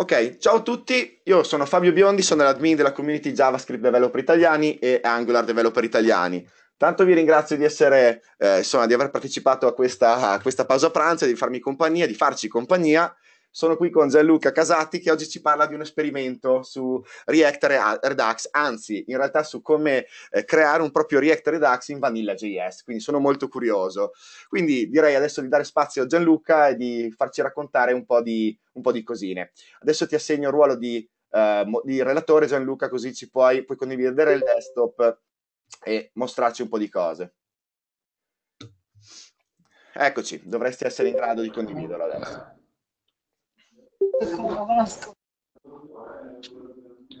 Ok, ciao a tutti, io sono Fabio Biondi, sono l'admin della community JavaScript Developer Italiani e Angular Developer Italiani. Tanto vi ringrazio di essere, eh, insomma, di aver partecipato a questa, a questa pausa pranzo, di farmi compagnia, di farci compagnia sono qui con Gianluca Casati che oggi ci parla di un esperimento su React Redux, anzi in realtà su come eh, creare un proprio React Redux in Vanilla.js, quindi sono molto curioso. Quindi direi adesso di dare spazio a Gianluca e di farci raccontare un po' di, un po di cosine. Adesso ti assegno il ruolo di, uh, di relatore Gianluca così ci puoi, puoi condividere il desktop e mostrarci un po' di cose. Eccoci, dovresti essere in grado di condividerlo adesso.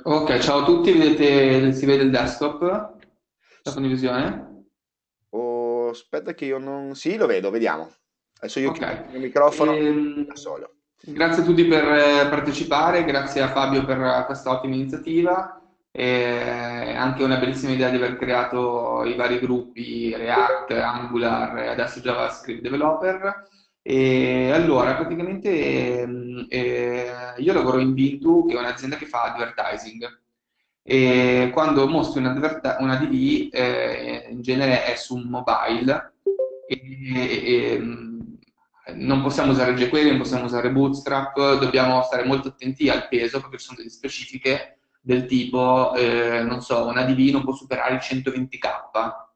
Ok, ciao a tutti, vedete, si vede il desktop, la condivisione? Oh, aspetta che io non... Sì, lo vedo, vediamo. Adesso io okay. chiudo il microfono ehm, da solo. Grazie a tutti per eh, partecipare, grazie a Fabio per questa ottima iniziativa. È anche una bellissima idea di aver creato i vari gruppi React, Angular e adesso JavaScript Developer. E allora, praticamente eh, io lavoro in Bintu, che è un'azienda che fa advertising. E quando mostri un, un ADV, eh, in genere è su mobile, e, e, non possiamo usare jQuery, non possiamo usare Bootstrap, dobbiamo stare molto attenti al peso perché ci sono delle specifiche del tipo, eh, non so, un ADV non può superare i 120k,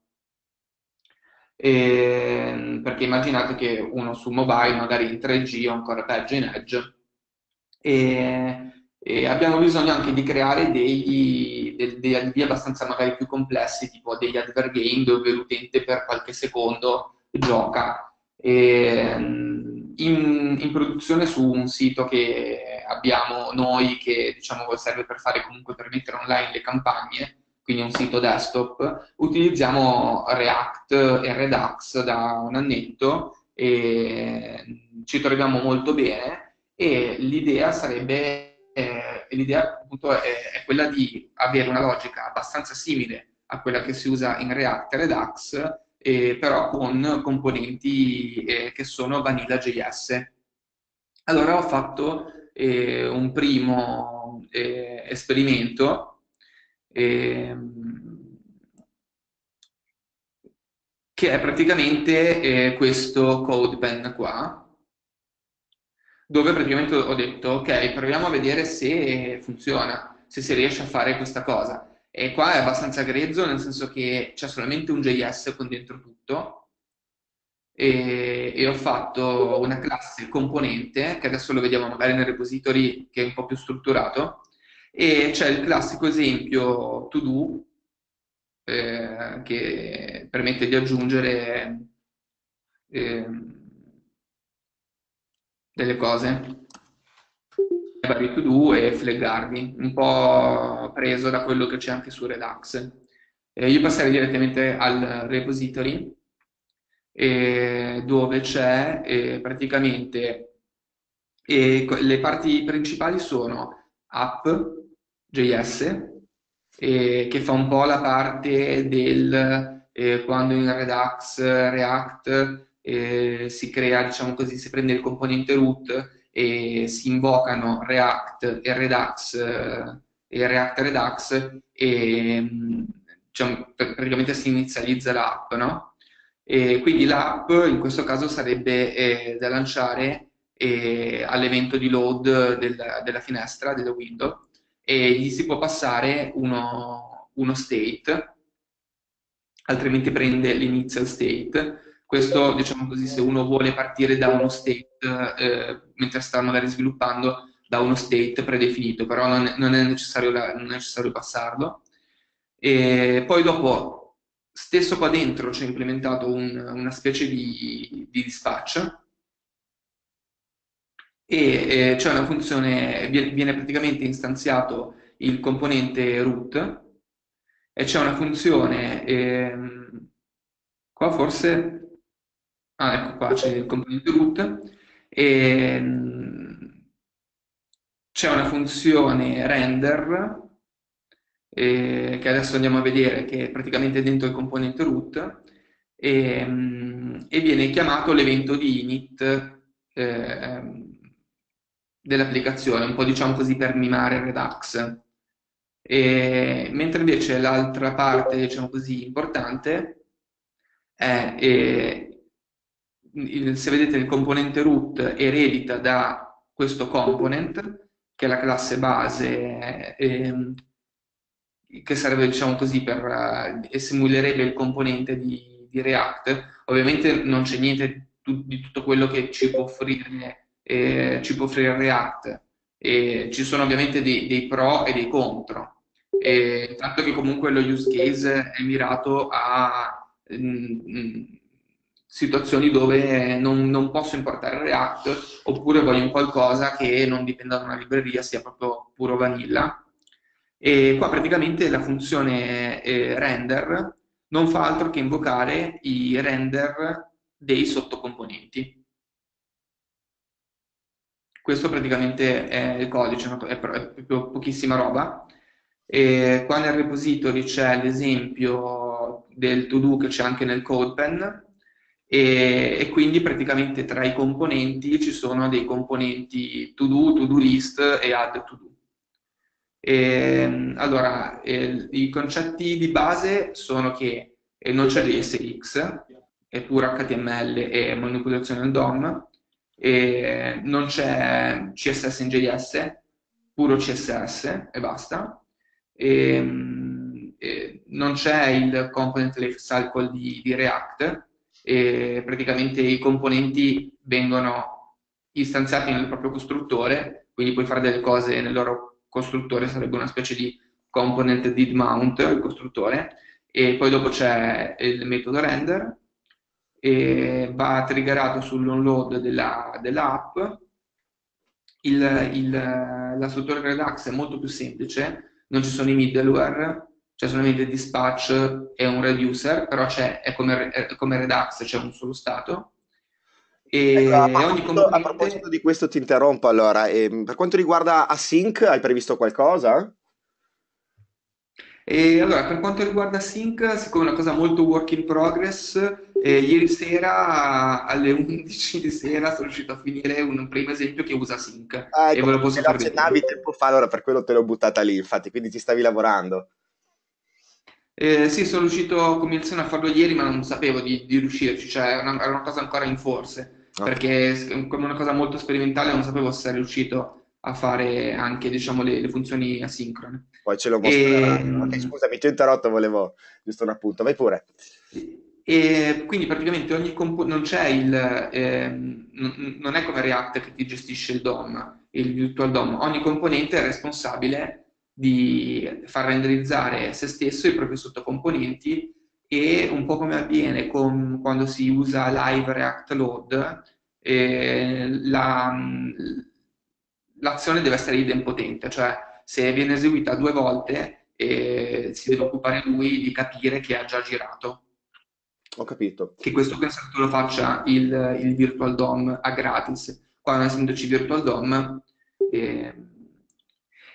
e, perché immaginate che uno su mobile magari in 3G o ancora peggio in Edge e, e abbiamo bisogno anche di creare degli, dei ADV abbastanza magari più complessi tipo degli adver game dove l'utente per qualche secondo gioca. E, in, in, produzione su un sito che abbiamo noi che diciamo serve per fare comunque per mettere online le campagne quindi un sito desktop, utilizziamo React e Redux da un annetto e ci troviamo molto bene e l'idea sarebbe, eh, l'idea appunto è, è, quella di avere una logica abbastanza simile a quella che si usa in React e Redux, eh, però con componenti eh, che sono Vanilla.js. Allora ho fatto eh, un primo eh, esperimento ehm, che è praticamente eh, questo CodePen qua, dove praticamente ho detto, ok, proviamo a vedere se funziona, se si riesce a fare questa cosa. E qua è abbastanza grezzo, nel senso che c'è solamente un JS con dentro tutto, e, e, ho fatto una classe componente, che adesso lo vediamo magari nel repository che è un po' più strutturato, e c'è il classico esempio to do eh, che permette di aggiungere eh, delle cose vari to do e flaggarli, un po' preso da quello che c'è anche su Redux. Eh, io passerei direttamente al repository eh, dove c'è eh, praticamente le parti principali sono app, JS, eh, che fa un po' la parte del eh, quando in Redux React eh, si crea, diciamo così, si prende il componente root e si invocano React e Redux eh, e React Redux e diciamo, praticamente si inizializza l'app, no? E quindi l'app in questo caso sarebbe eh, da lanciare eh, all'evento di load del, della finestra, della window, e gli si può passare uno, uno state, altrimenti prende l'initial state. Questo, diciamo così, se uno vuole partire da uno state, eh, mentre sta magari sviluppando, da uno state predefinito, però non è, non è, necessario, non è necessario, passarlo. E poi dopo, stesso qua dentro c'è implementato un, una specie di, di dispatch, e eh, c'è una funzione, viene praticamente istanziato il componente root e c'è una funzione, ehm, qua forse, ah ecco qua c'è il componente root, ehm, c'è una funzione render eh, che adesso andiamo a vedere che è praticamente dentro il componente root e, ehm, e viene chiamato l'evento di init eh, dell'applicazione, un po' diciamo così per mimare Redux. E, mentre invece l'altra parte, diciamo così, importante è, è il, se vedete il componente root eredita da questo component, che è la classe base, eh, che serve, diciamo così, per, eh, simulerebbe il componente di, di React. Ovviamente non c'è niente di tutto quello che ci può offrire, eh, ci può offrire React. E ci sono ovviamente dei, dei pro e dei contro. E, tanto che comunque lo use case è mirato a mh, mm, situazioni dove non, non, posso importare React oppure voglio qualcosa che non dipenda da una libreria, sia proprio puro vanilla. E qua praticamente la funzione eh, render non fa altro che invocare i render dei sottocomponenti. Questo praticamente è il codice, è proprio pochissima roba. E qua nel repository c'è l'esempio del to-do che c'è anche nel CodePen e, e, quindi praticamente tra i componenti ci sono dei componenti to-do, to-do list e add to-do. E, allora, eh, i concetti di base sono che non c'è JSX, è puro HTML e manipolazione del DOM, e non c'è CSS in JS, puro CSS e basta. E, e non c'è il component lifecycle di, di React, e praticamente i componenti vengono istanziati nel proprio costruttore, quindi puoi fare delle cose nel loro costruttore, sarebbe una specie di component did mount, il costruttore, e poi dopo c'è il metodo render, e va triggerato sull'onload della, dell'app. Il, il, la struttura Redux è molto più semplice, non ci sono i middleware, c'è solamente dispatch e un reducer, però è, come, è come Redux, c'è un solo stato. E ecco, a, proposito, componente... a, proposito, di questo ti interrompo allora, e, per quanto riguarda Async, hai previsto qualcosa? E allora, per quanto riguarda Sync, siccome è una cosa molto work in progress, eh, ieri sera alle 11 di sera sono riuscito a finire un primo esempio che usa Sync. Ah, ecco, e ve lo posso far vedere. tempo fa, allora per quello te l'ho buttata lì, infatti, quindi ci stavi lavorando. Eh, sì, sono riuscito come a farlo ieri, ma non sapevo di, di riuscirci, cioè era una, una, cosa ancora in forse, okay. perché come una cosa molto sperimentale non sapevo se sarei riuscito a fare anche diciamo, le, le funzioni asincrone. Poi ce lo mostrerai. E... Okay, scusami, ti ho interrotto, volevo giusto un appunto, vai pure. E quindi praticamente ogni componente non c'è il eh, non è come React che ti gestisce il DOM, il virtual DOM, ogni componente è responsabile di far renderizzare se stesso i propri sottocomponenti e un po' come avviene con, quando si usa live React load, eh, la, l'azione deve essere idempotente, cioè se viene eseguita due volte eh, si deve occupare lui di capire che ha già girato. Ho capito. Che questo penso che lo faccia il, il Virtual DOM a gratis. Qua non essendoci Virtual DOM, eh,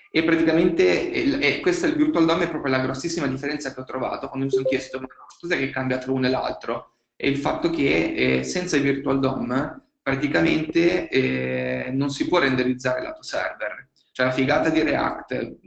e praticamente e questa il Virtual DOM è proprio la grossissima differenza che ho trovato quando mi sono chiesto ma cos'è che cambia tra uno e l'altro? E il fatto che eh, senza il Virtual DOM praticamente eh, non si può renderizzare lato server. Cioè la figata di React,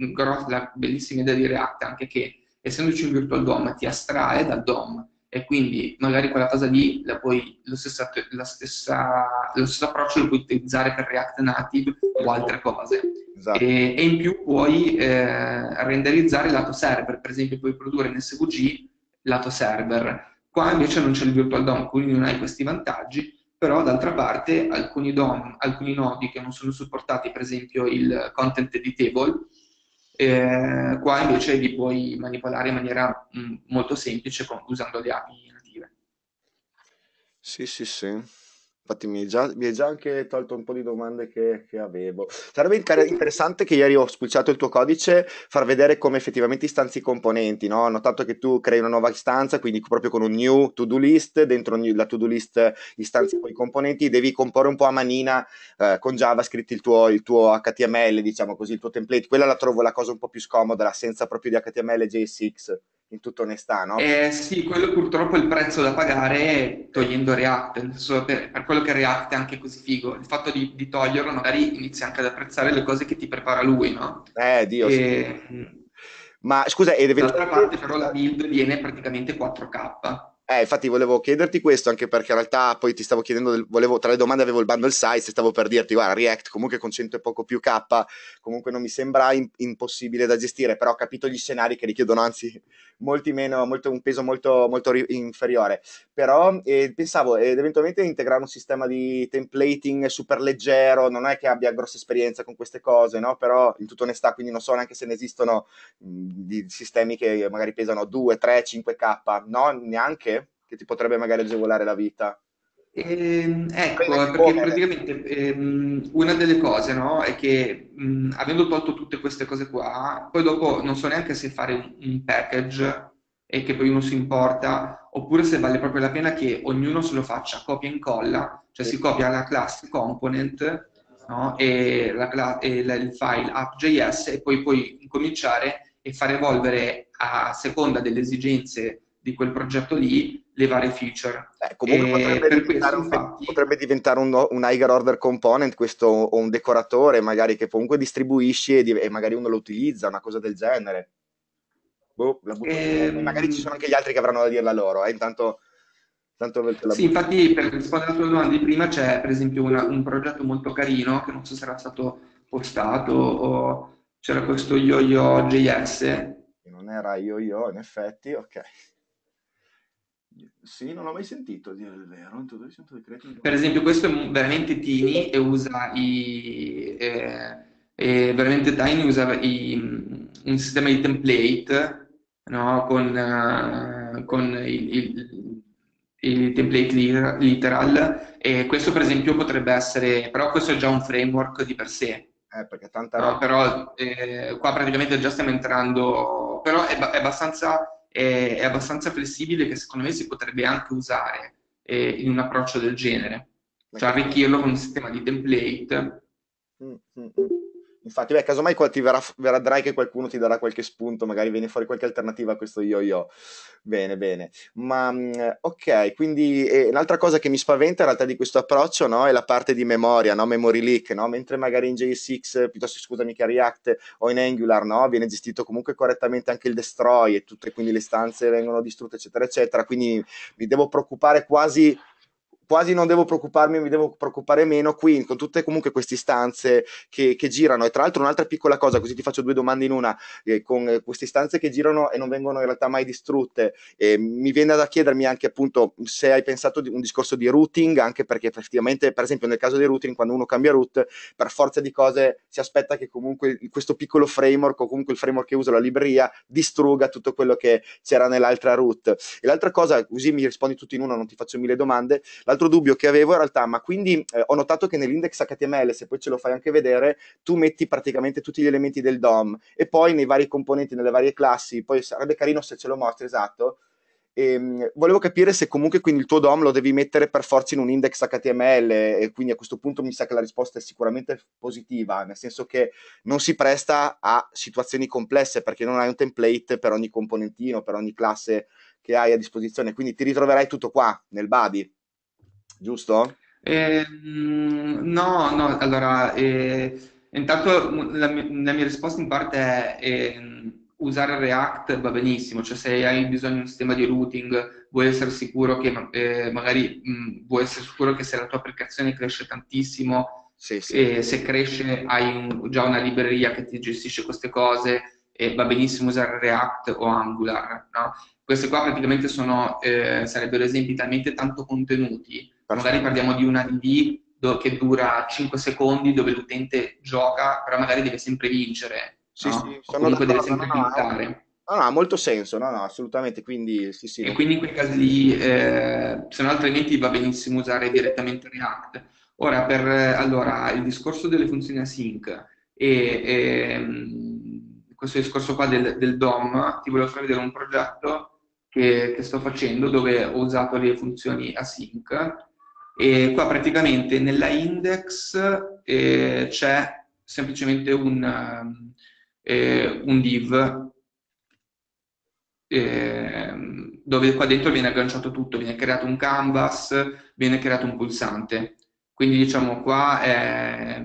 la bellissima idea di React anche che essendoci un virtual DOM ti astrae dal DOM e quindi magari quella cosa lì puoi, lo, stessa, stessa, lo stesso approccio lo puoi utilizzare per React Native o altre cose. Esatto. E, e, in più puoi eh, renderizzare lato server, per esempio puoi produrre in SVG lato server. Qua invece non c'è il virtual DOM, quindi non hai questi vantaggi però d'altra parte alcuni DOM, alcuni nodi che non sono supportati, per esempio il content editable, eh, qua invece li puoi manipolare in maniera mh, molto semplice con, usando le API native. Sì, sì, sì. Infatti mi hai, già, mi hai già anche tolto un po' di domande che, che avevo. Sarebbe interessante che ieri ho spulciato il tuo codice, far vedere come effettivamente istanzi i componenti, no? Ho notato che tu crei una nuova istanza, quindi proprio con un new to-do list, dentro la to-do list istanzi poi i componenti, devi comporre un po' a manina eh, con JavaScript il tuo, il tuo HTML, diciamo così, il tuo template. Quella la trovo la cosa un po' più scomoda, l'assenza proprio di HTML e JSX in tutta onestà, no? Eh, sì, quello purtroppo è il prezzo da pagare togliendo React, per, per, quello che React è anche così figo. Il fatto di, di, toglierlo magari inizi anche ad apprezzare le cose che ti prepara lui, no? Eh, Dio, e, sì. Ma scusa, ed eventualmente... D'altra parte però la build viene praticamente 4K. Eh, infatti volevo chiederti questo anche perché in realtà poi ti stavo chiedendo, volevo, tra le domande avevo il bundle size e stavo per dirti, guarda, React comunque con 100 e poco più K comunque non mi sembra in, impossibile da gestire, però ho capito gli scenari che richiedono anzi meno, molto, un peso molto, molto ri- inferiore. Però eh, pensavo ed eventualmente integrare un sistema di templating super leggero, non è che abbia grossa esperienza con queste cose, no? Però in tutta onestà, quindi non so neanche se ne esistono mh, sistemi che magari pesano 2, 3, 5K, no? Neanche? che ti potrebbe magari agevolare la vita? Eh, ecco, perché praticamente ehm, una delle cose no, è che mh, avendo tolto tutte queste cose qua, poi dopo non so neanche se fare un, un, package e che poi uno si importa, oppure se vale proprio la pena che ognuno se lo faccia copia e incolla, cioè si copia la class component no, e, la, e la, il file app.js e poi puoi incominciare e far evolvere a seconda delle esigenze di quel progetto lì le varie feature. Eh, comunque potrebbe diventare, un, infatti... potrebbe diventare, un, un, higher order component questo, o un decoratore magari che comunque distribuisci e, e, magari uno lo utilizza, una cosa del genere. Boh, ehm... Magari ci sono anche gli altri che avranno da dirla loro, eh? intanto... Sì, infatti per rispondere alla tua domanda di prima c'è per esempio una, un progetto molto carino che non so se era stato postato o c'era questo yo-yo.js. Non era yo-yo in effetti, ok. Sì, non l'ho mai sentito dire il vero. Per esempio, questo è veramente tiny e usa i. Eh, è veramente tiny usa i, un sistema di template no? con, uh, con il, il, il, template literal. E questo, per esempio, potrebbe essere. Però, questo è già un framework di per sé. Eh, perché tanta no, però eh, qua praticamente già stiamo entrando. Però è, è abbastanza è, è abbastanza flessibile che secondo me si potrebbe anche usare eh, in un approccio del genere, cioè arricchirlo con un sistema di template. Mm, mm, mm. Infatti, beh, casomai ti verrà, vedrai che qualcuno ti darà qualche spunto, magari viene fuori qualche alternativa a questo yo-yo. Bene, bene. Ma ok, quindi eh, un'altra cosa che mi spaventa in realtà di questo approccio no, è la parte di memoria, no? memory leak, no? mentre magari in JSX, piuttosto scusami che a React o in Angular, no? viene gestito comunque correttamente anche il destroy e tutte quindi le stanze vengono distrutte, eccetera, eccetera. Quindi mi devo preoccupare quasi quasi non devo preoccuparmi, mi devo preoccupare meno qui, con tutte comunque queste istanze che, che girano. E tra l'altro un'altra piccola cosa, così ti faccio due domande in una, eh, con queste istanze che girano e non vengono in realtà mai distrutte, eh, mi viene da chiedermi anche appunto se hai pensato di un discorso di routing, anche perché effettivamente, per esempio nel caso di routing, quando uno cambia root, per forza di cose si aspetta che comunque questo piccolo framework o comunque il framework che usa la libreria distrugga tutto quello che c'era nell'altra root. E l'altra cosa, così mi rispondi tutto in uno, non ti faccio mille domande, l'altro altro dubbio che avevo in realtà, ma quindi eh, ho notato che nell'index HTML, se poi ce lo fai anche vedere, tu metti praticamente tutti gli elementi del DOM e poi nei vari componenti, nelle varie classi, poi sarebbe carino se ce lo mostri, esatto. E, ehm, volevo capire se comunque quindi il tuo DOM lo devi mettere per forza in un index HTML e quindi a questo punto mi sa che la risposta è sicuramente positiva, nel senso che non si presta a situazioni complesse perché non hai un template per ogni componentino, per ogni classe che hai a disposizione, quindi ti ritroverai tutto qua nel body giusto? Eh, no, no, allora, eh, intanto la mia, la mia, risposta in parte è eh, usare React va benissimo, cioè se hai bisogno di un sistema di routing vuoi essere sicuro che eh, magari mh, vuoi essere sicuro che se la tua applicazione cresce tantissimo, sì, sì. se cresce hai un, già una libreria che ti gestisce queste cose e va benissimo usare React o Angular, no? Queste qua praticamente sono, eh, sarebbero esempi talmente tanto contenuti magari parliamo di una DD che dura 5 secondi dove l'utente gioca, però magari deve sempre vincere. Sì, no? sì, o comunque deve sempre no, pintare. No, no, ha molto senso, no, no, assolutamente, quindi sì, sì. E quindi in quei casi lì, eh, se no altrimenti va benissimo usare direttamente React. Ora, per allora, il discorso delle funzioni async e, e ehm, questo discorso qua del, del, DOM, ti volevo far vedere un progetto che, che sto facendo dove ho usato le funzioni async e qua praticamente nella index eh, c'è semplicemente un, eh, un div eh, dove qua dentro viene agganciato tutto, viene creato un canvas, viene creato un pulsante. Quindi diciamo qua è,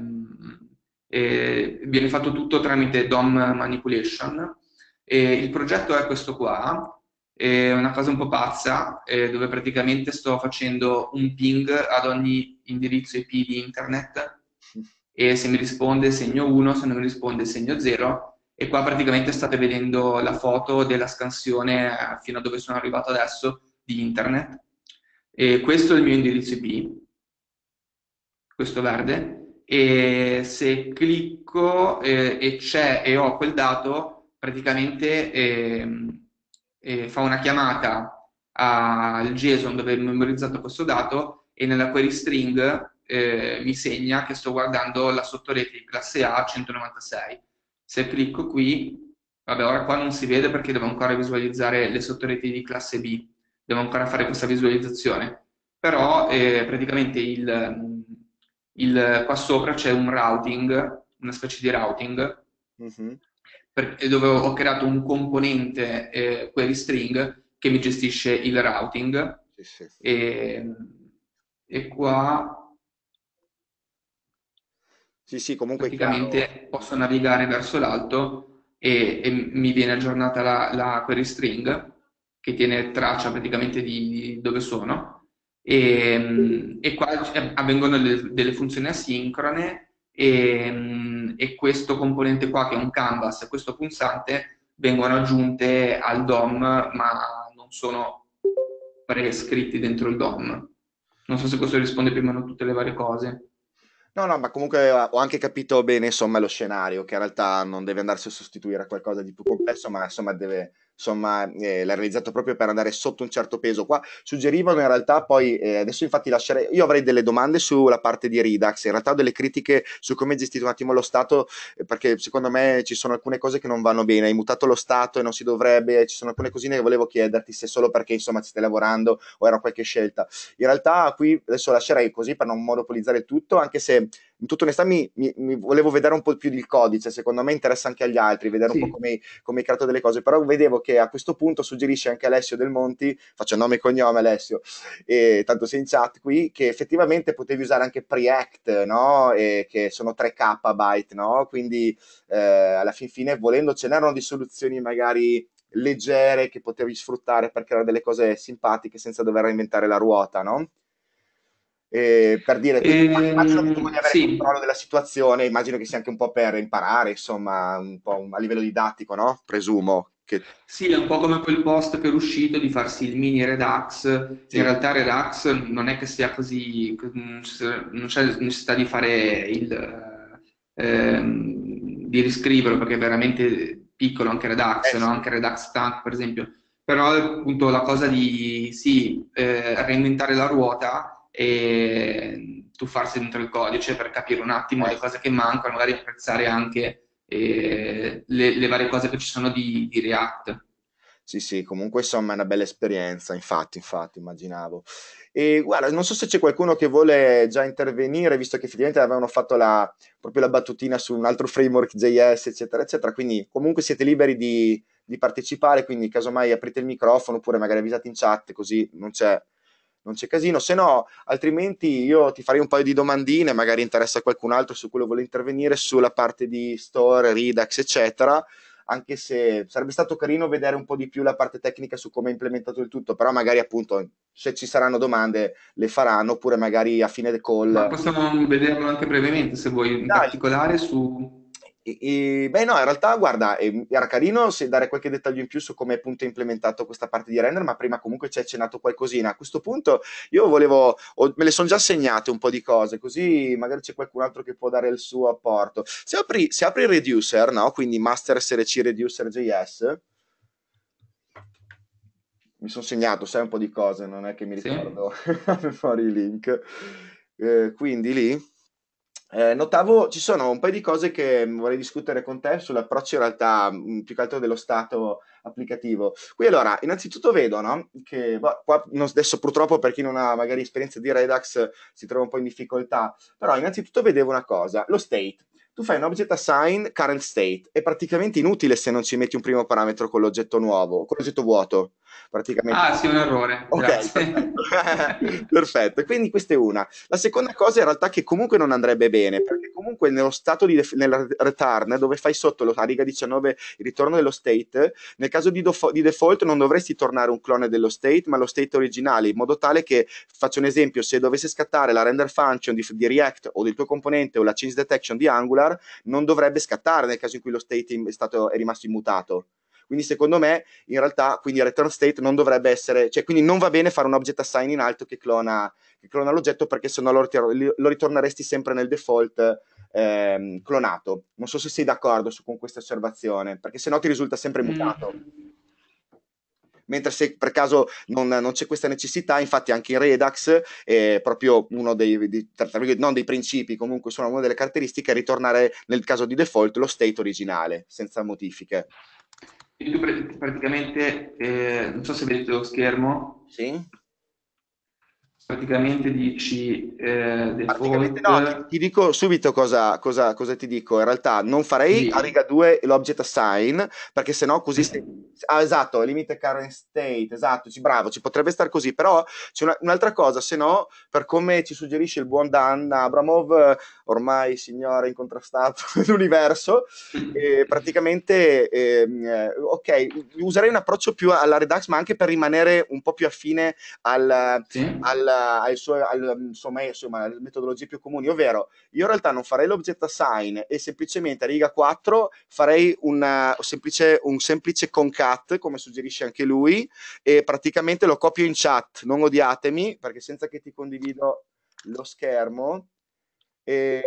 è, viene fatto tutto tramite DOM manipulation. E il progetto è questo qua, è una cosa un po' pazza, eh, dove praticamente sto facendo un ping ad ogni indirizzo IP di internet e se mi risponde segno 1, se non mi risponde segno 0 e qua praticamente state vedendo la foto della scansione eh, fino a dove sono arrivato adesso di internet. E questo è il mio indirizzo IP, questo verde, e se clicco eh, e c'è e ho quel dato, praticamente eh, eh, fa una chiamata al JSON dove è memorizzato questo dato e nella query string eh, mi segna che sto guardando la sottorete di classe A 196 se clicco qui, vabbè, ora qua non si vede perché devo ancora visualizzare le sottoreti di classe B, devo ancora fare questa visualizzazione, però eh, praticamente il, il, qua sopra c'è un routing, una specie di routing, mm-hmm. Per, dove ho creato un componente eh, query string che mi gestisce il routing. Sì, sì. E, e qua sì, sì, comunque praticamente posso navigare verso l'alto e, e mi viene aggiornata la, la, query string che tiene traccia praticamente di, di dove sono e, e qua avvengono delle, delle funzioni asincrone e, e, questo componente qua che è un canvas e questo pulsante vengono aggiunte al DOM ma non sono prescritti dentro il DOM. Non so se questo risponde più o meno a tutte le varie cose. No, no, ma comunque ho anche capito bene, insomma, lo scenario, che in realtà non deve andarsi a sostituire a qualcosa di più complesso, ma insomma deve insomma, eh, l'ha realizzato proprio per andare sotto un certo peso. Qua suggerivano in realtà poi, eh, adesso infatti lascerei, io avrei delle domande sulla parte di Redux, in realtà ho delle critiche su come è gestito un attimo lo Stato, eh, perché secondo me ci sono alcune cose che non vanno bene, hai mutato lo Stato e non si dovrebbe, ci sono alcune cosine che volevo chiederti se solo perché insomma ci stai lavorando o era qualche scelta. In realtà qui adesso lascerei così per non monopolizzare tutto, anche se in tutta onestà mi, mi, mi, volevo vedere un po' più il codice, secondo me interessa anche agli altri, vedere sì. un po' come, come hai creato delle cose, però vedevo che a questo punto suggerisce anche Alessio Del Monti, faccio nome e cognome Alessio, e tanto sei in chat qui, che effettivamente potevi usare anche Preact, no? E che sono 3 KB, no? Quindi eh, alla fin fine volendo ce n'erano di soluzioni magari leggere che potevi sfruttare per creare delle cose simpatiche senza dover inventare la ruota, no? Eh, per dire, che immagino che tu voglia avere sì. controllo della situazione, immagino che sia anche un po' per imparare, insomma, un po' a livello didattico, no? Presumo. Che... Sì, è un po' come quel post che è uscito di farsi il mini Redux. Sì. In realtà Redux non è che sia così, non c'è necessità di fare il... Ehm, di riscriverlo perché è veramente piccolo anche Redux, eh, no? anche Redux Tank per esempio. Però appunto la cosa di sì, eh, reinventare la ruota e tuffarsi dentro il codice per capire un attimo le cose che mancano, magari apprezzare anche eh, le, le, varie cose che ci sono di, di, React. Sì, sì, comunque insomma è una bella esperienza, infatti, infatti, immaginavo. E guarda, non so se c'è qualcuno che vuole già intervenire, visto che effettivamente avevano fatto la, proprio la battutina su un altro framework JS, eccetera, eccetera, quindi comunque siete liberi di, di partecipare, quindi casomai aprite il microfono oppure magari avvisate in chat, così non c'è non c'è casino, se no, altrimenti io ti farei un paio di domandine, magari interessa qualcun altro su quello vuole intervenire sulla parte di store, Redux, eccetera, anche se sarebbe stato carino vedere un po' di più la parte tecnica su come è implementato il tutto, però magari appunto se ci saranno domande le faranno, oppure magari a fine del call. Ma possiamo vederlo anche brevemente se vuoi, in Dai. particolare su e, e, beh, no, in realtà, guarda, eh, era carino se dare qualche dettaglio in più su come appunto è implementato questa parte di render, ma prima comunque ci hai accennato qualcosina. A questo punto io volevo, o, me le sono già segnate un po' di cose, così magari c'è qualcun altro che può dare il suo apporto. Se apri, se apri il reducer, no? Quindi master src reducer JS, mi sono segnato, sai un po' di cose, non è che mi ricordo sì. fuori i link. Eh, quindi lì eh, notavo, ci sono un paio di cose che vorrei discutere con te sull'approccio in realtà mm, più che altro dello stato applicativo. Qui allora, innanzitutto vedo no, che boh, qua, adesso purtroppo per chi non ha magari esperienza di Redux si trova un po' in difficoltà, però innanzitutto vedevo una cosa, lo state. Tu fai un object assign current state, è praticamente inutile se non ci metti un primo parametro con l'oggetto nuovo, con l'oggetto vuoto praticamente. Ah, sì, un errore. Ok, perfetto. perfetto. Quindi questa è una. La seconda cosa in realtà che comunque non andrebbe bene, perché comunque nello stato di def- nel return, dove fai sotto a riga 19 il ritorno dello state, nel caso di, dofo- di, default non dovresti tornare un clone dello state, ma lo state originale, in modo tale che, faccio un esempio, se dovesse scattare la render function di, di React o del tuo componente o la change detection di Angular, non dovrebbe scattare nel caso in cui lo state è, stato, è rimasto immutato. Quindi secondo me in realtà quindi return state non dovrebbe essere, cioè quindi non va bene fare un object assign in alto che clona, che clona l'oggetto perché sennò lo, lo ritorneresti sempre nel default ehm, clonato. Non so se sei d'accordo su, con questa osservazione, perché sennò ti risulta sempre mm. mutato. Mm mentre se per caso non, non, c'è questa necessità, infatti anche in Redux è proprio uno dei, di, non dei principi, comunque sono una delle caratteristiche, è ritornare nel caso di default lo state originale, senza modifiche. Tu praticamente, eh, non so se vedete lo schermo. Sì. Praticamente dici eh, default... no, ti, ti, dico subito cosa, cosa, cosa, ti dico. In realtà non farei sì. a riga 2 l'object assign, perché sennò così... Sì. Ah, esatto, limite current state, esatto, ci, bravo, ci potrebbe stare così, però c'è una, un'altra cosa, se no, per come ci suggerisce il buon Dan Abramov, ormai signore incontrastato dell'universo, eh, praticamente, ehm, eh, ok, userei un approccio più alla Redux, ma anche per rimanere un po' più affine al, sì. al, al suo, al, insomma, insomma, alle metodologie più comuni, ovvero io in realtà non farei l'object assign e semplicemente a riga 4 farei una, semplice, un semplice concat, come suggerisce anche lui, e praticamente lo copio in chat, non odiatemi, perché senza che ti condivido lo schermo e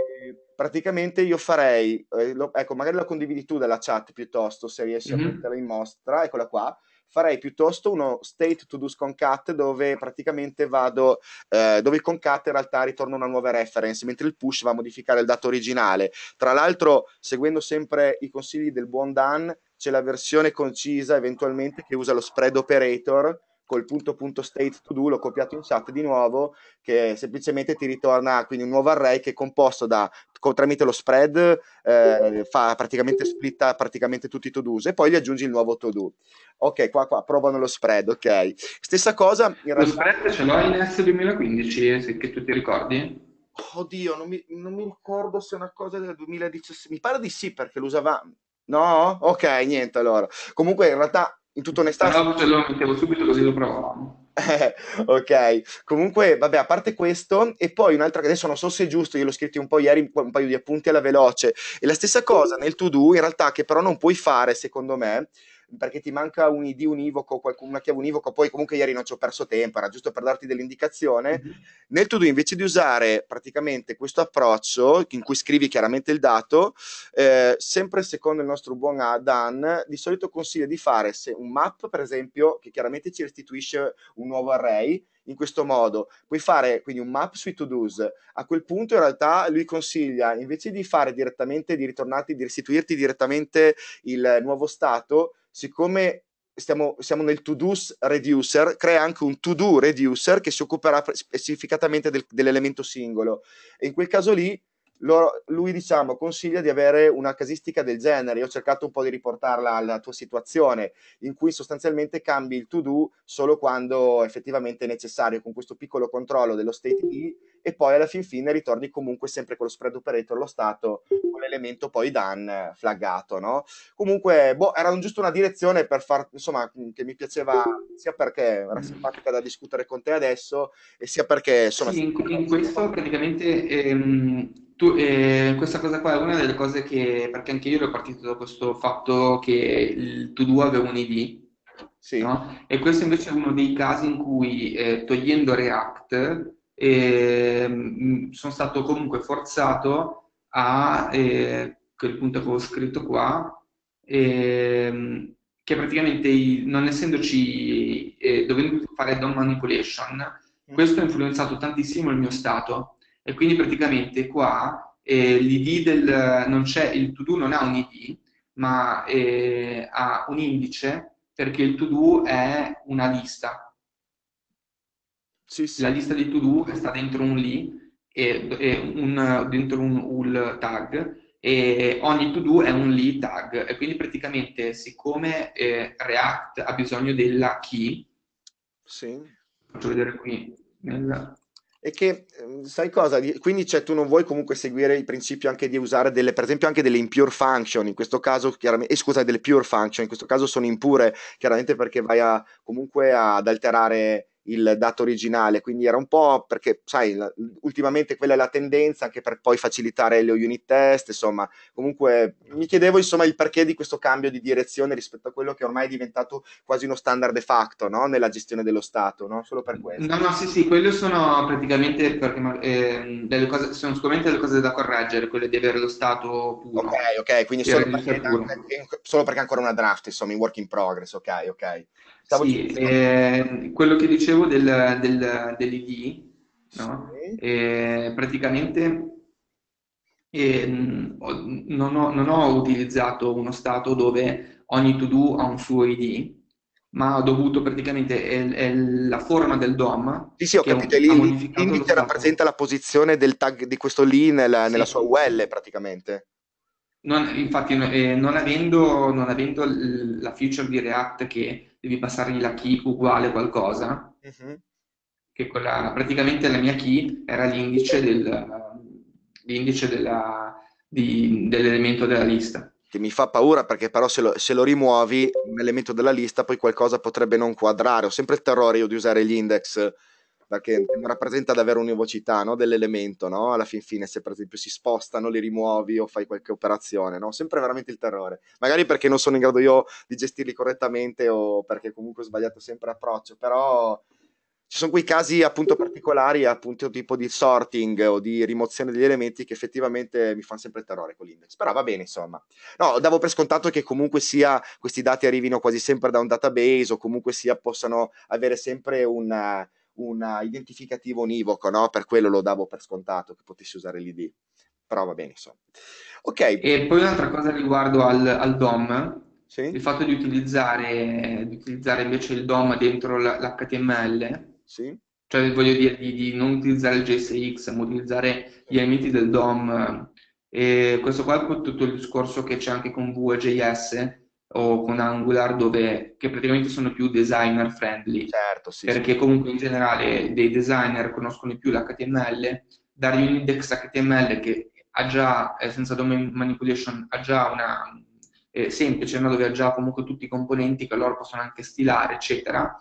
praticamente io farei, eh, lo, ecco, magari la condividi tu dalla chat piuttosto, se riesci mm-hmm. a metterla in mostra, eccola qua. Farei piuttosto uno state to do concat dove praticamente vado, eh, dove il concat in realtà ritorna una nuova reference, mentre il push va a modificare il dato originale. Tra l'altro, seguendo sempre i consigli del buon Dan, c'è la versione concisa eventualmente che usa lo spread operator col punto punto state to do, l'ho copiato in chat di nuovo, che semplicemente ti ritorna quindi un nuovo array che è composto da, tramite lo spread, eh, fa praticamente splitta praticamente tutti i to do's e poi gli aggiungi il nuovo to do. Ok, qua, qua provano lo spread, ok. Stessa cosa... In realtà... Lo spread ce l'ho in S2015, se che tu ti ricordi? Oddio, non mi, non mi ricordo se è una cosa del 2017, mi pare di sì perché lo usavamo. No? Ok, niente allora. Comunque in realtà in tutta onestà. No, ce lo mettevo subito così lo provavamo. ok, comunque, vabbè, a parte questo, e poi un'altra che adesso non so se è giusto, io l'ho scritto un po' ieri, un paio di appunti alla veloce, e la stessa cosa nel to do, in realtà, che però non puoi fare, secondo me, perché ti manca un ID univoco, una chiave univoca, poi comunque ieri non ci ho perso tempo, era giusto per darti dell'indicazione. Mm-hmm. Nel to-do invece di usare praticamente questo approccio in cui scrivi chiaramente il dato, eh, sempre secondo il nostro buon Dan, di solito consiglia di fare se un map, per esempio, che chiaramente ci restituisce un nuovo array, in questo modo. Puoi fare quindi un map sui to-dos. A quel punto in realtà lui consiglia, invece di fare direttamente, di ritornarti, di restituirti direttamente il nuovo stato, siccome stiamo, siamo nel to-dos reducer, crea anche un to-do reducer che si occuperà specificatamente del, dell'elemento singolo. E in quel caso lì loro, lui diciamo, consiglia di avere una casistica del genere. Io ho cercato un po' di riportarla alla tua situazione, in cui sostanzialmente cambi il to do solo quando effettivamente è necessario, con questo piccolo controllo dello state D, e poi alla fin fine ritorni comunque sempre con lo spread operator lo stato, con l'elemento poi done flaggato. No? Comunque, boh, era giusto una direzione per far, insomma, che mi piaceva sia perché era simpatica da discutere con te adesso, e sia perché insomma. Sì, in, in questo praticamente. Ehm tu, eh, questa cosa qua è una delle cose che, perché anche io ero partito da questo fatto che il to-do aveva un ID, sì. no? e questo invece è uno dei casi in cui eh, togliendo React eh, sono stato comunque forzato a, eh, quel punto che avevo scritto qua, ehm, che praticamente non essendoci, eh, dovendo fare DOM manipulation, mm. questo ha influenzato tantissimo il mio stato e quindi praticamente qua eh, l'id del, non c'è, il to-do non ha un id, ma eh, ha un indice perché il to-do è una lista. Sì, sì. La lista di to-do sta dentro un li e, e un, dentro un UL tag e ogni to-do è un lead tag e quindi praticamente siccome eh, React ha bisogno della key, sì. faccio vedere qui nel... E che, ehm, sai cosa? Quindi cioè, tu non vuoi comunque seguire il principio anche di usare delle, per esempio anche delle impure function, in questo caso chiaramente, eh, scusa, delle pure function, in questo caso sono impure, chiaramente perché vai a, comunque ad alterare il dato originale, quindi era un po' perché, sai, ultimamente quella è la tendenza anche per poi facilitare le unit test, insomma, comunque mi chiedevo insomma il perché di questo cambio di direzione rispetto a quello che ormai è diventato quasi uno standard de facto, no? Nella gestione dello Stato, no? Solo per questo. No, no, sì, sì, quello sono praticamente perché, eh, delle cose, sono sicuramente delle cose da correggere, quelle di avere lo Stato puro. Ok, ok, quindi solo perché, solo perché, ancora una draft, insomma, in work in progress, ok, ok. Stavo sì, eh, quello che dicevo del, del, dell'ID, no? sì. eh, praticamente eh, non, ho, non, ho, utilizzato uno stato dove ogni to-do ha un suo ID, ma ho dovuto praticamente, è, è la forma del DOM. Sì, sì, ho capito, l'indice rappresenta la posizione del tag di questo lì nella, sì. nella sua UL praticamente. Non, infatti, eh, non, avendo, non avendo la feature di React che devi passargli la key uguale qualcosa, uh-huh. che quella, praticamente la mia key era l'indice, del, l'indice della, di, dell'elemento della lista. Che mi fa paura perché però se lo, se lo rimuovi, un elemento della lista, poi qualcosa potrebbe non quadrare. Ho sempre il terrore io di usare gli index perché rappresenta davvero univocità no? dell'elemento, no? alla fin fine se per esempio si spostano, li rimuovi o fai qualche operazione, no? sempre veramente il terrore, magari perché non sono in grado io di gestirli correttamente o perché comunque ho sbagliato sempre approccio, però ci sono quei casi appunto particolari, appunto tipo di sorting o di rimozione degli elementi che effettivamente mi fanno sempre il terrore con l'index, però va bene insomma. No, davo per scontato che comunque sia questi dati arrivino quasi sempre da un database o comunque sia possano avere sempre una un identificativo univoco, no? Per quello lo davo per scontato che potessi usare l'ID. Però va bene, insomma. Ok. E poi un'altra cosa riguardo al, al DOM, sì? il fatto di utilizzare, di utilizzare, invece il DOM dentro l'HTML, sì? cioè voglio dire di, di, non utilizzare il JSX, ma utilizzare gli elementi del DOM. E questo qua è tutto il discorso che c'è anche con Vue.js, o con Angular dove, che praticamente sono più designer friendly. Certo, sì, perché sì. comunque in generale dei designer conoscono più l'HTML, dargli un index HTML che ha già, eh, senza domain manipulation, ha già una eh, semplice, no? dove ha già comunque tutti i componenti che loro possono anche stilare, eccetera,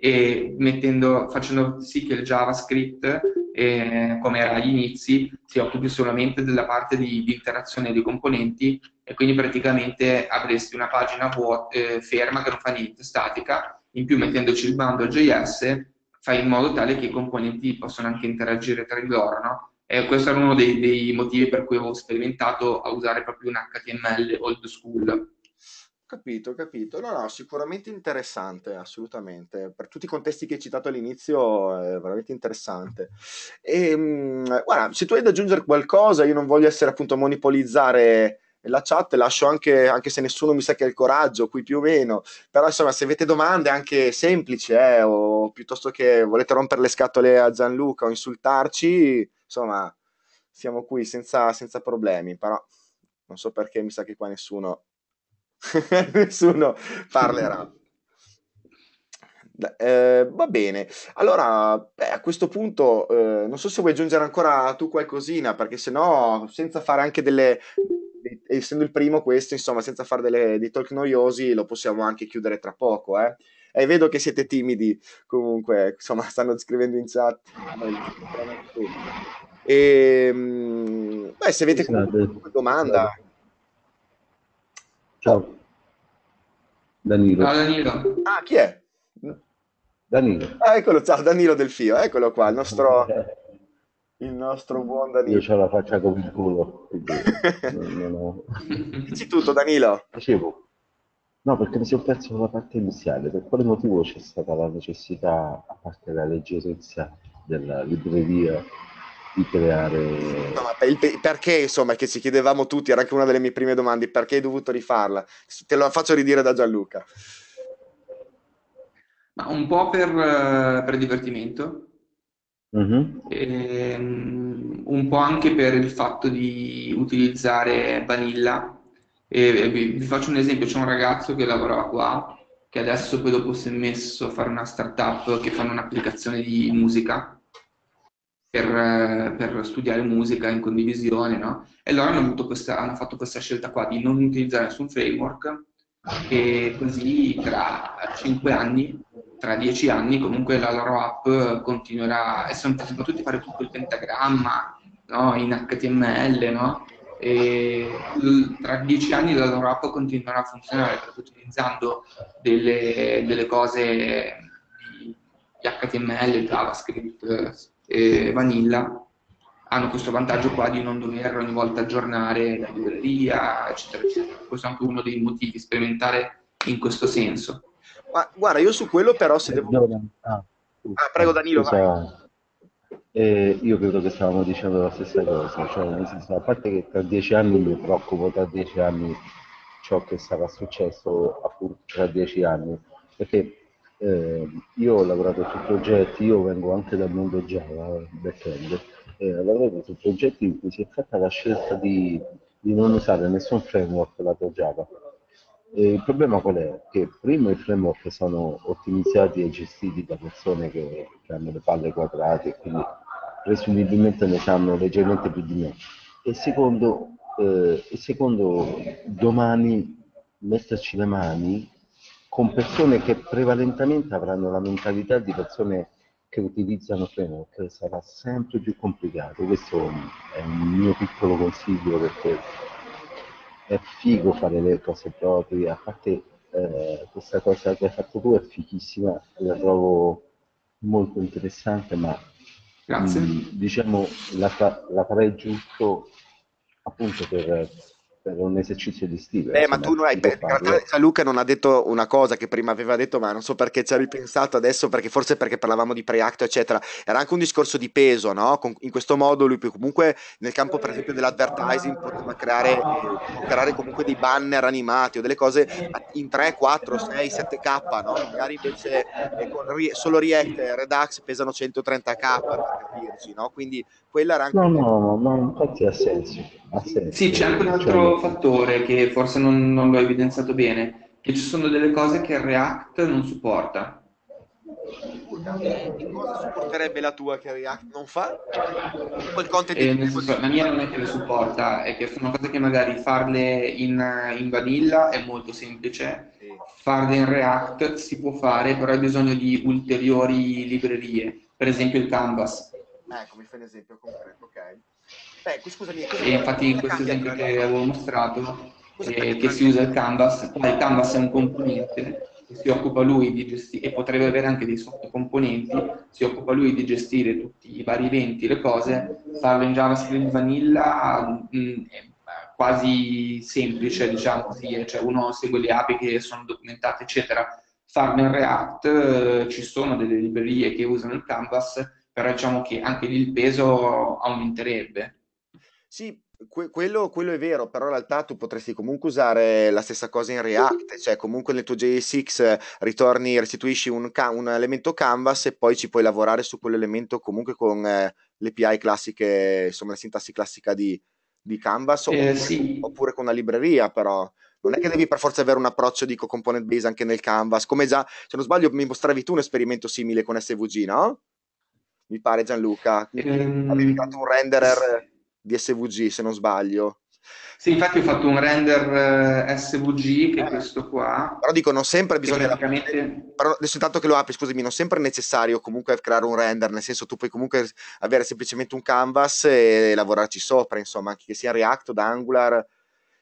e mettendo, facendo sì che il JavaScript, eh, come era agli inizi, si occupi solamente della parte di, di interazione dei componenti e quindi praticamente avresti una pagina vuota, eh, ferma che non fa niente, statica, in più mettendoci il bundle JS fai in modo tale che i componenti possano anche interagire tra di loro, no? E questo era uno dei, dei motivi per cui avevo sperimentato a usare proprio un HTML old school. Capito, capito. No, no, sicuramente interessante, assolutamente. Per tutti i contesti che hai citato all'inizio è veramente interessante. E, ehm, guarda, se tu hai da aggiungere qualcosa, io non voglio essere appunto a monopolizzare la chat, lascio anche, anche se nessuno mi sa che ha il coraggio, qui più o meno, però insomma se avete domande anche semplici eh, o piuttosto che volete rompere le scatole a Gianluca o insultarci, insomma siamo qui senza, senza problemi, però non so perché mi sa che qua nessuno, nessuno parlerà. Eh, va bene, allora beh, a questo punto eh, non so se vuoi aggiungere ancora tu qualcosina, perché se no, senza fare anche delle, essendo il primo questo, insomma, senza fare delle, dei talk noiosi, lo possiamo anche chiudere tra poco, eh. E vedo che siete timidi, comunque, insomma, stanno scrivendo in chat. E, ehm, beh, se avete qualche domanda. Ciao. Danilo. Ciao Danilo. Ah, chi è? Danilo. Ah, eccolo, ciao, Danilo Del Fio, eccolo qua, il nostro il nostro buon Danilo. Io ho la faccia come il culo. non, ho... Dici tutto, Danilo. Dicevo, no, perché mi sono perso la parte iniziale. Per quale motivo c'è stata la necessità, a parte la leggerezza della libreria, di creare... No, per, perché, insomma, che ci chiedevamo tutti, era anche una delle mie prime domande, perché hai dovuto rifarla? Te lo faccio ridire da Gianluca. Ma un po' per, per divertimento, Mhm. Ehm, un po' anche per il fatto di utilizzare Vanilla. E vi, vi faccio un esempio, c'è un ragazzo che lavora qua, che adesso poi dopo si è messo a fare una startup che fanno un'applicazione di musica per, eh, per studiare musica in condivisione, no? E loro hanno questa- hanno fatto questa scelta qua di non utilizzare nessun framework e così tra 5 anni, tra 10 anni, comunque la loro app continuerà, e sono tutti a fare tutto il pentagramma, no? In HTML, no? E tra 10 anni la loro app continuerà a funzionare perché utilizzando delle, delle cose di HTML, JavaScript e Vanilla hanno questo vantaggio qua di non dover ogni volta aggiornare la libreria, eccetera, eccetera. Questo è anche uno dei motivi, sperimentare in questo senso. Ma guarda, io su quello però se devo... Dove- ah, Ah, prego Danilo, vai. scusa, eh, io credo che stavamo dicendo la stessa cosa, cioè nel senso, a parte che tra dieci anni mi preoccupo tra dieci anni ciò che sarà successo appunto tra dieci anni, perché eh, io ho lavorato su progetti, io vengo anche dal mondo Java, backend, e ho lavorato su progetti in cui si è fatta la scelta di, di non usare nessun framework lato Java. E il problema qual è? Che primo i framework sono ottimizzati e gestiti da persone che, che hanno le palle quadrate quindi presumibilmente ne sanno leggermente più di me. E secondo, eh, secondo domani metterci le mani con persone che prevalentemente avranno la mentalità di persone che utilizzano framework sarà sempre più complicato. Questo è un mio piccolo consiglio perché è figo fare le cose proprie, a parte eh, questa cosa che hai fatto tu è fighissima, la trovo molto interessante, ma Grazie. mh, diciamo la, la farei giusto appunto per, per un esercizio di stile, Beh, ma tu non hai, farlo. Gianluca non ha detto una cosa che prima aveva detto, ma non so perché ci ha ripensato adesso, perché forse perché parlavamo di Preact, eccetera. Era anche un discorso di peso, no? Con- in questo modo lui comunque nel campo, per esempio, dell'advertising poteva creare, eh, creare comunque dei banner animati o delle cose in 3, 4, 6, 7K, no? Magari invece eh, con solo React e Redux pesano 130K per capirci, no? Quindi quella era anche No, no, no, infatti ha senso, ha Sì, Sì, c'è anche un senso. Cioè, altro fattore che forse non, non l'ho evidenziato bene, che ci sono delle cose che React non supporta. Urca, e cosa supporterebbe la tua che React non fa? E tipo senso, la mia non è che le supporta, è che sono cose che magari farle in, in vanilla è molto semplice, Sì. farle in React si può fare, però hai bisogno di ulteriori librerie, per esempio il Canvas. Ecco, mi fai un esempio concreto, ok. Qui scusami, E infatti in questo esempio che avevo mostrato, eh, che si usa il Canvas, poi il Canvas è un componente che si occupa lui di gestire, e potrebbe avere anche dei sottocomponenti, si occupa lui di gestire tutti i vari eventi, le cose, farlo in JavaScript vanilla mh, è quasi semplice, diciamo così, cioè uno segue le API che sono documentate, eccetera. Farlo in React, eh, ci sono delle librerie che usano il Canvas, però diciamo che anche lì il peso aumenterebbe. Sì, que- quello, quello è vero, però in realtà tu potresti comunque usare la stessa cosa in React, cioè comunque nel tuo JSX eh, ritorni, restituisci un, ca- un elemento canvas e poi ci puoi lavorare su quell'elemento comunque con eh, le API classiche, insomma la sintassi classica di, di Canvas Eh, oppure, sì, oppure con una libreria, però non è che devi per forza avere un approccio di component base anche nel Canvas, come già, se non sbaglio, mi mostravi tu un esperimento simile con SVG, no? Mi pare Gianluca, avevi Ehm, creato un renderer di SVG se non sbaglio. sì, infatti ho fatto un render eh, SVG, che è Eh, questo qua, però dico, non sempre bisogna... praticamente... Però adesso intanto che lo apri, scusami, non sempre è necessario comunque creare un render, nel senso tu puoi comunque avere semplicemente un canvas e lavorarci sopra, insomma, anche che sia React o da Angular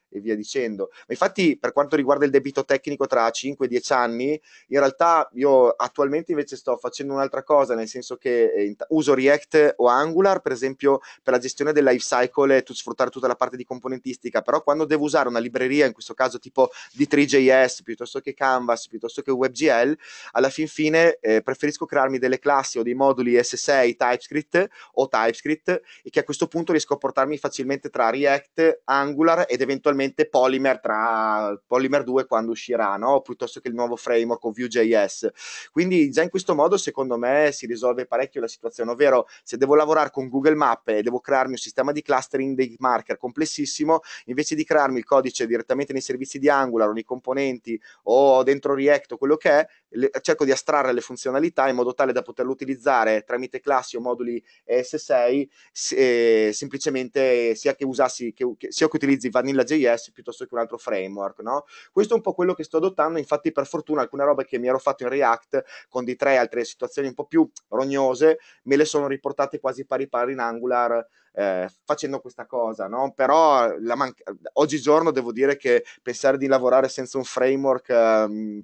e via dicendo. Ma infatti, per quanto riguarda il debito tecnico tra 5 e 10 anni, in realtà io attualmente invece sto facendo un'altra cosa, nel senso che eh, uso React o Angular, per esempio, per la gestione del life cycle e tu- sfruttare tutta la parte di componentistica, però quando devo usare una libreria, in questo caso tipo D3JS, piuttosto che Canvas, piuttosto che WebGL, alla fin fine eh, preferisco crearmi delle classi o dei moduli S6 TypeScript o TypeScript e che a questo punto riesco a portarmi facilmente tra React, Angular ed eventualmente eventualmente Polymer tra Polymer 2 quando uscirà, no? piuttosto che il nuovo framework o Vue.js. Quindi già in questo modo secondo me si risolve parecchio la situazione, ovvero se devo lavorare con Google Maps e devo crearmi un sistema di clustering dei marker complessissimo, invece di crearmi il codice direttamente nei servizi di Angular o nei componenti o dentro React o quello che è, le, cerco di astrarre le funzionalità in modo tale da poterlo utilizzare tramite classi o moduli ES6 se, semplicemente sia che usassi che, che, sia che utilizzi Vanilla.js piuttosto che un altro framework no? questo è un po' quello che sto adottando infatti per fortuna alcune robe che mi ero fatto in React con di tre altre situazioni un po' più rognose me le sono riportate quasi pari pari in Angular eh, facendo questa cosa, no? Però man- oggigiorno devo dire che pensare di lavorare senza un framework ehm,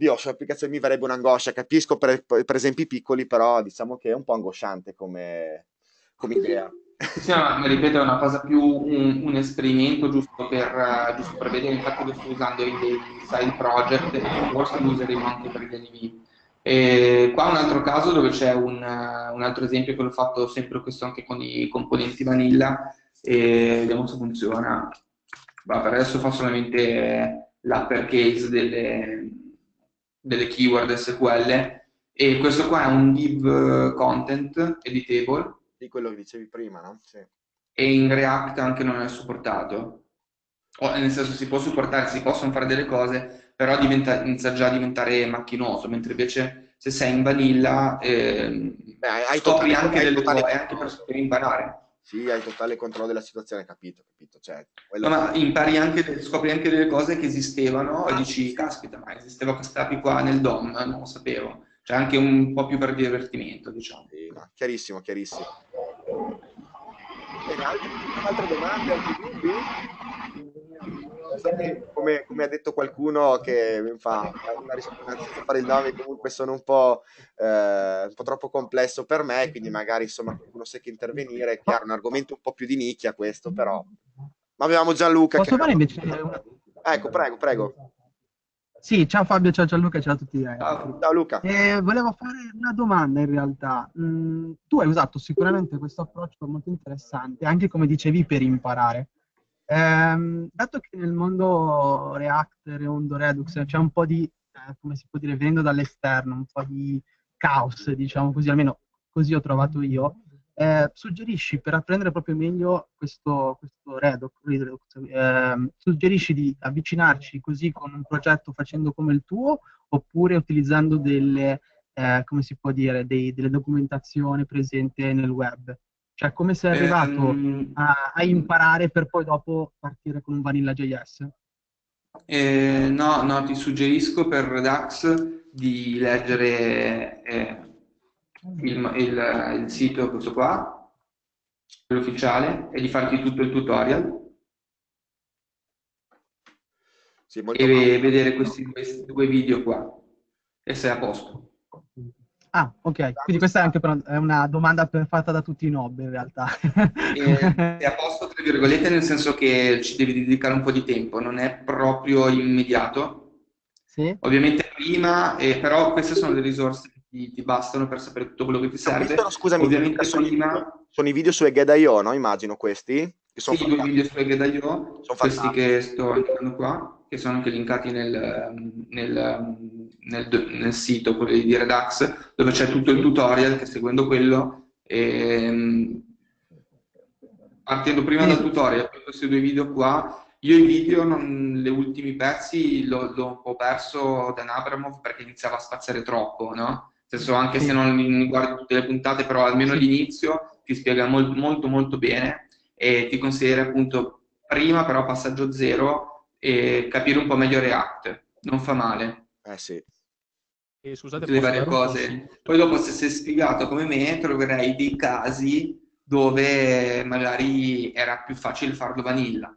Dio, su applicazioni mi verrebbe un'angoscia, capisco per, per, esempi piccoli, però diciamo che è un po' angosciante come, come idea. Sì, ma ripeto, è una cosa più un, un esperimento giusto per, uh, giusto per vedere, infatti lo sto usando in dei side project e forse lo useremo anche per gli NV. E qua un altro caso dove c'è un, un, altro esempio che l'ho fatto sempre questo anche con i componenti vanilla e vediamo se funziona. Ma per adesso fa solamente l'uppercase delle, delle keyword SQL e questo qua è un div content editable di quello che dicevi prima, no? Sì. E in React anche non è supportato. O, nel senso si può supportare, si possono fare delle cose, però diventa, inizia già a diventare macchinoso, mentre invece se sei in vanilla eh, Beh, hai scopri totale, anche hai delle cose, anche per imparare. Sì, hai totale controllo della situazione, capito, capito. Cioè, no, ma impari anche, scopri anche delle cose che esistevano e dici, caspita, ma esisteva questa API qua nel DOM, non lo sapevo. C'è anche un po' più per divertimento, diciamo. Sì, no, chiarissimo, chiarissimo. Bene, altre, altre domande, altri dubbi? Come, come, ha detto qualcuno che mi fa una risposta senza fare il nome, comunque sono un po', eh, un po', troppo complesso per me, quindi magari insomma qualcuno sa che intervenire. È chiaro, un argomento un po' più di nicchia questo, però. Ma avevamo Gianluca. Posso fare invece una... Ecco, prego, prego. Sì, ciao Fabio, ciao Gianluca, ciao a tutti. Ciao, ciao Luca. Eh, volevo fare una domanda in realtà. Mm, tu hai usato sicuramente questo approccio molto interessante, anche come dicevi, per imparare. Eh, dato che nel mondo React, Reondo, Redux c'è un po' di, eh, come si può dire, venendo dall'esterno, un po' di caos, diciamo così, almeno così ho trovato io, eh, suggerisci per apprendere proprio meglio questo, questo Redux, Redux eh, suggerisci di avvicinarci così con un progetto facendo come il tuo oppure utilizzando delle, eh, come si può dire, dei, delle documentazioni presenti nel web? Cioè come sei arrivato um, a, a, imparare per poi dopo partire con un Vanilla.js? Eh, no, no, ti suggerisco per Redux di leggere eh, il, il, il sito, questo qua, l'ufficiale, e di farti tutto il tutorial. Sì, e male. vedere questi, questi due video qua e sei a posto. Ah, ok. Quindi questa è anche una domanda fatta da tutti i nob in realtà. è a posto, tra virgolette, nel senso che ci devi dedicare un po' di tempo, non è proprio immediato. Sì. Ovviamente prima, eh, però queste sono le risorse ti, ti, bastano per sapere tutto quello che ti serve. No, scusami, Ovviamente sono, prima... sono i video su Eged.io, no? Immagino questi. Che sono sì, due video su Eged.io, questi che sto indicando qua, che sono anche linkati nel, nel, nel, nel sito di Redux, dove c'è tutto il tutorial, che seguendo quello, ehm, partendo prima dal tutorial, questi due video qua, io i video, non, le ultimi pezzi, l'ho, l'ho un po' perso da Abramov perché iniziava a spaziare troppo, no? senso anche se non guardi tutte le puntate, però almeno l'inizio ti spiega molto, molto, molto bene e ti consiglierei appunto prima però passaggio zero e capire un po' meglio React, non fa male. Eh sì. E scusate, le varie cose. Poi dopo se sei spiegato come me troverai dei casi dove magari era più facile farlo vanilla.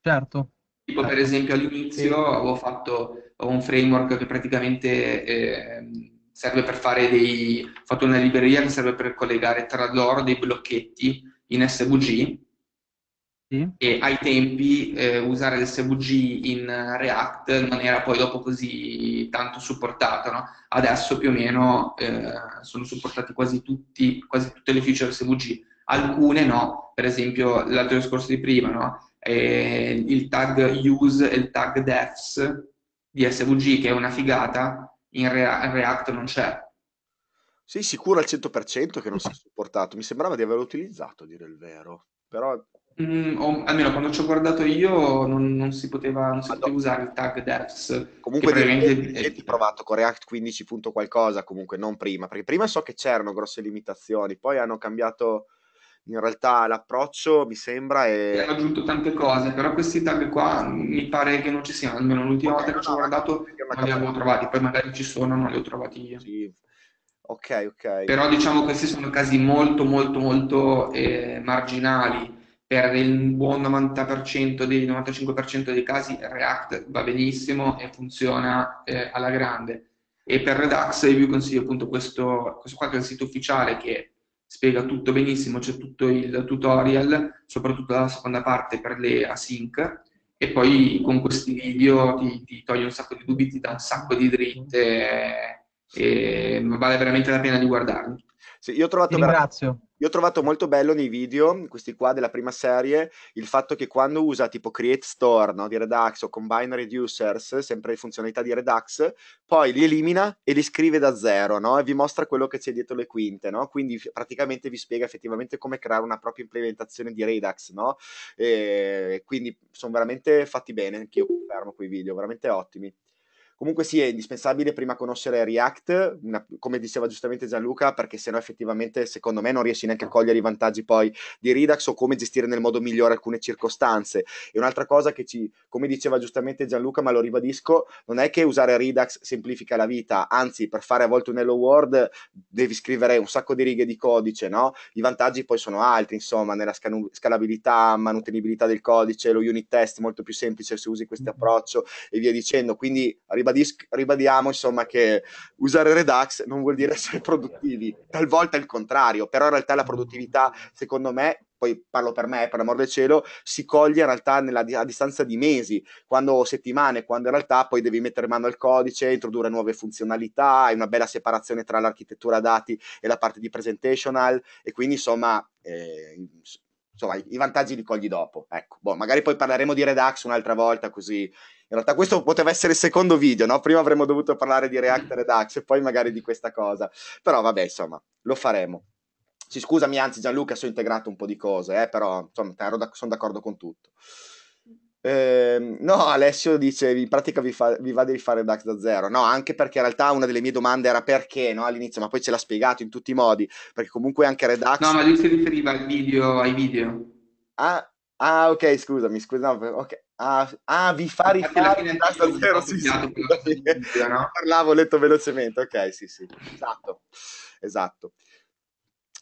Certo. Tipo per esempio all'inizio avevo fatto un framework che praticamente eh, serve per fare dei... ho fatto una libreria che serve per collegare tra loro dei blocchetti in SVG sì. e ai tempi eh, usare l'SVG in React non era poi dopo così tanto supportato, no? Adesso più o meno eh, sono supportati quasi, tutti, quasi tutte le feature SVG, alcune no, per esempio l'altro discorso di prima, no? eh, il tag use e il tag defs di SVG, che è una figata, in, Rea- in React non c'è. Sei sicuro al 100% che non sia supportato? Mi sembrava di averlo utilizzato, a dire il vero. Però Mm, o almeno quando ci ho guardato io non, non si poteva, non si poteva usare il tag devs, comunque praticamente ho provato con React 15 punto qualcosa, comunque non prima, perché prima so che c'erano grosse limitazioni, poi hanno cambiato in realtà l'approccio, mi sembra, e... hanno aggiunto tante cose, però questi tag qua mi pare che non ci siano, almeno l'ultima Ok, volta che ci ho guardato non li avevo trovati, poi magari ci sono, non li ho trovati io. Sì. Ok, ok. Però diciamo che questi sono casi molto molto molto eh, marginali. Per il buon 90% dei 95% dei casi React va benissimo e funziona eh, alla grande. E per Redux vi consiglio appunto questo, questo qua che è il sito ufficiale che spiega tutto benissimo, c'è tutto il tutorial, soprattutto la seconda parte per le async, e poi con questi video ti, ti toglie un sacco di dubbi, ti dà un sacco di dritte e vale veramente la pena di guardarli. Sì, io ho trovato vera-. Io ho trovato molto bello nei video, questi qua della prima serie, il fatto che quando usa tipo Create Store no, di Redux o Combine Reducers, sempre le funzionalità di Redux, poi li elimina e li scrive da zero no? e vi mostra quello che c'è dietro le quinte. No? Quindi praticamente vi spiega effettivamente come creare una propria implementazione di Redux. No? E quindi sono veramente fatti bene, anch'io confermo quei video, veramente ottimi. Comunque sì, è indispensabile prima conoscere React, una- come diceva giustamente Gianluca, perché sennò effettivamente secondo me non riesci neanche a cogliere i vantaggi poi di Redux o come gestire nel modo migliore alcune circostanze. E un'altra cosa che ci, come diceva giustamente Gianluca, ma lo ribadisco, non è che usare Redux semplifica la vita, anzi per fare a volte un Hello World devi scrivere un sacco di righe di codice, no? I vantaggi poi sono altri, insomma, nella scanu- scalabilità, manutenibilità del codice, lo unit test molto più semplice se usi questo approccio e via dicendo. Quindi ribadis- ribadiamo insomma che usare Redux non vuol dire essere produttivi, talvolta è il contrario, però in realtà la produttività secondo me poi parlo per me, per l'amor del cielo, si coglie in realtà nella, a distanza di mesi, quando settimane, quando in realtà poi devi mettere mano al codice, introdurre nuove funzionalità, hai una bella separazione tra l'architettura dati e la parte di presentational e quindi insomma, eh, insomma i vantaggi li cogli dopo. Ecco, boh, magari poi parleremo di Redux un'altra volta così. In realtà questo poteva essere il secondo video, no? Prima avremmo dovuto parlare di React e Redux e poi magari di questa cosa. Però vabbè, insomma, lo faremo. Sì, scusami, anzi Gianluca, sono integrato un po' di cose, eh, però insomma, sono d'accordo con tutto. Eh, no, Alessio dice in pratica vi, fa, vi, va di rifare Redux da zero. No, anche perché in realtà una delle mie domande era perché no, all'inizio, ma poi ce l'ha spiegato in tutti i modi. Perché comunque anche Redux. No, ma lui si riferiva al video, ai video. Ah, ah ok, scusami, scusa, no, ok. Ah, ah, vi fa rifare Redux da zero. Sì, sì, no? Parlavo, ho letto velocemente. Ok, sì, sì, esatto, esatto.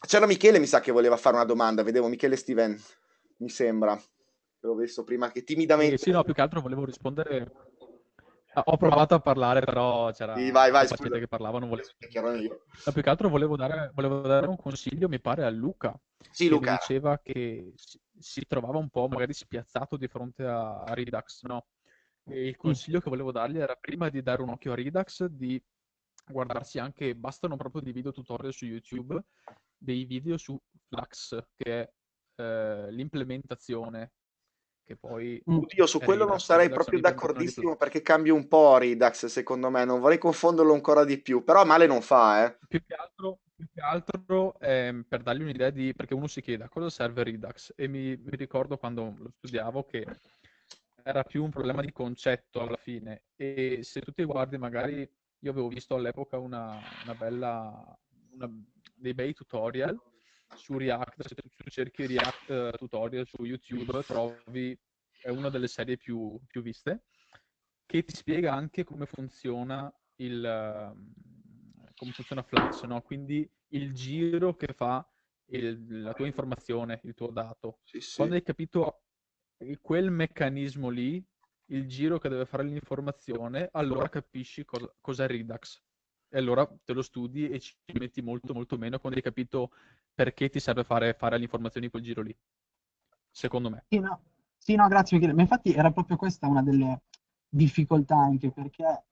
C'era Michele, mi sa che voleva fare una domanda. Vedevo Michele Steven, mi sembra l'ho visto prima che timidamente... Sì, sì, no, più che altro volevo rispondere... Ho provato a parlare, però c'era sì, vai, vai, gente che parlava, non volevo... No, più che altro volevo dare, volevo dare, un consiglio, mi pare, a Luca. Sì, che Luca. diceva che si, si, trovava un po' magari spiazzato di fronte a, a Redux, no? E il consiglio che volevo dargli era prima di dare un occhio a Redux, di guardarsi anche, bastano proprio dei video tutorial su YouTube, dei video su Flux, che è eh, l'implementazione che poi... Oddio, su quello non sarei proprio d'accordissimo perché cambia un po' Redux, secondo me, non vorrei confonderlo ancora di più, però male non fa, eh. Più che altro, più che altro eh, per dargli un'idea di... perché uno si chiede a cosa serve Redux e mi, mi ricordo quando lo studiavo che era più un problema di concetto alla fine. E se tu ti guardi magari io avevo visto all'epoca una, una bella una, dei bei tutorial su React, se tu cerchi React tutorial su YouTube trovi è una delle serie più, più viste che ti spiega anche come funziona il come funziona Flux, no? quindi il giro che fa il, la tua informazione, il tuo dato. Sì, sì. Quando hai capito quel meccanismo lì, il giro che deve fare l'informazione, allora capisci cosa, cos'è Redux. E allora te lo studi e ci metti molto molto meno quando hai capito perché ti serve fare, fare le informazioni quel giro lì. Secondo me. Sì, no, sì, no grazie Michele. Ma infatti era proprio questa una delle difficoltà anche perché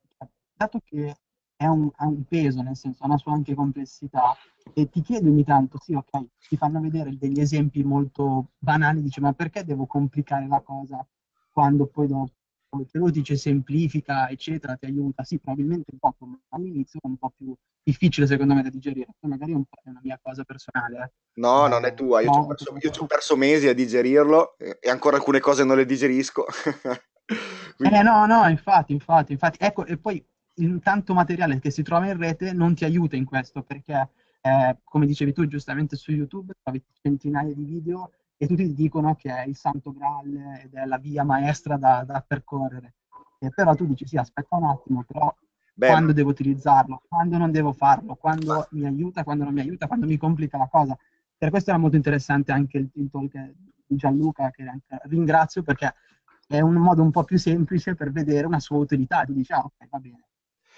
dato che è un, ha un peso, nel senso ha una sua anche complessità e ti chiedi ogni tanto, sì, ok, ti fanno vedere degli esempi molto banali, dice ma perché devo complicare la cosa quando poi dopo te lo dice semplifica, eccetera, ti aiuta, sì, probabilmente un po' come all'inizio è un po' più difficile secondo me da digerire, poi magari è, un è una mia cosa personale. Eh. No, non è tua, io, no, ci, ho perso, ho perso mesi a digerirlo e ancora alcune cose non le digerisco. Quindi... Eh no, no, infatti, infatti, infatti, ecco, e poi il tanto materiale che si trova in rete non ti aiuta in questo perché, eh, come dicevi tu giustamente su YouTube, trovi centinaia di video e tutti ti dicono che è il santo graal ed è la via maestra da, da percorrere. E però tu dici sì, aspetta un attimo, però Beh, quando devo utilizzarlo, quando non devo farlo, quando ma... mi aiuta, quando non mi aiuta, quando mi complica la cosa. Per questo era molto interessante anche il, il talk di Gianluca, che ringrazio perché è un modo un po' più semplice per vedere una sua utilità. Ti dice, ah, ok, va bene,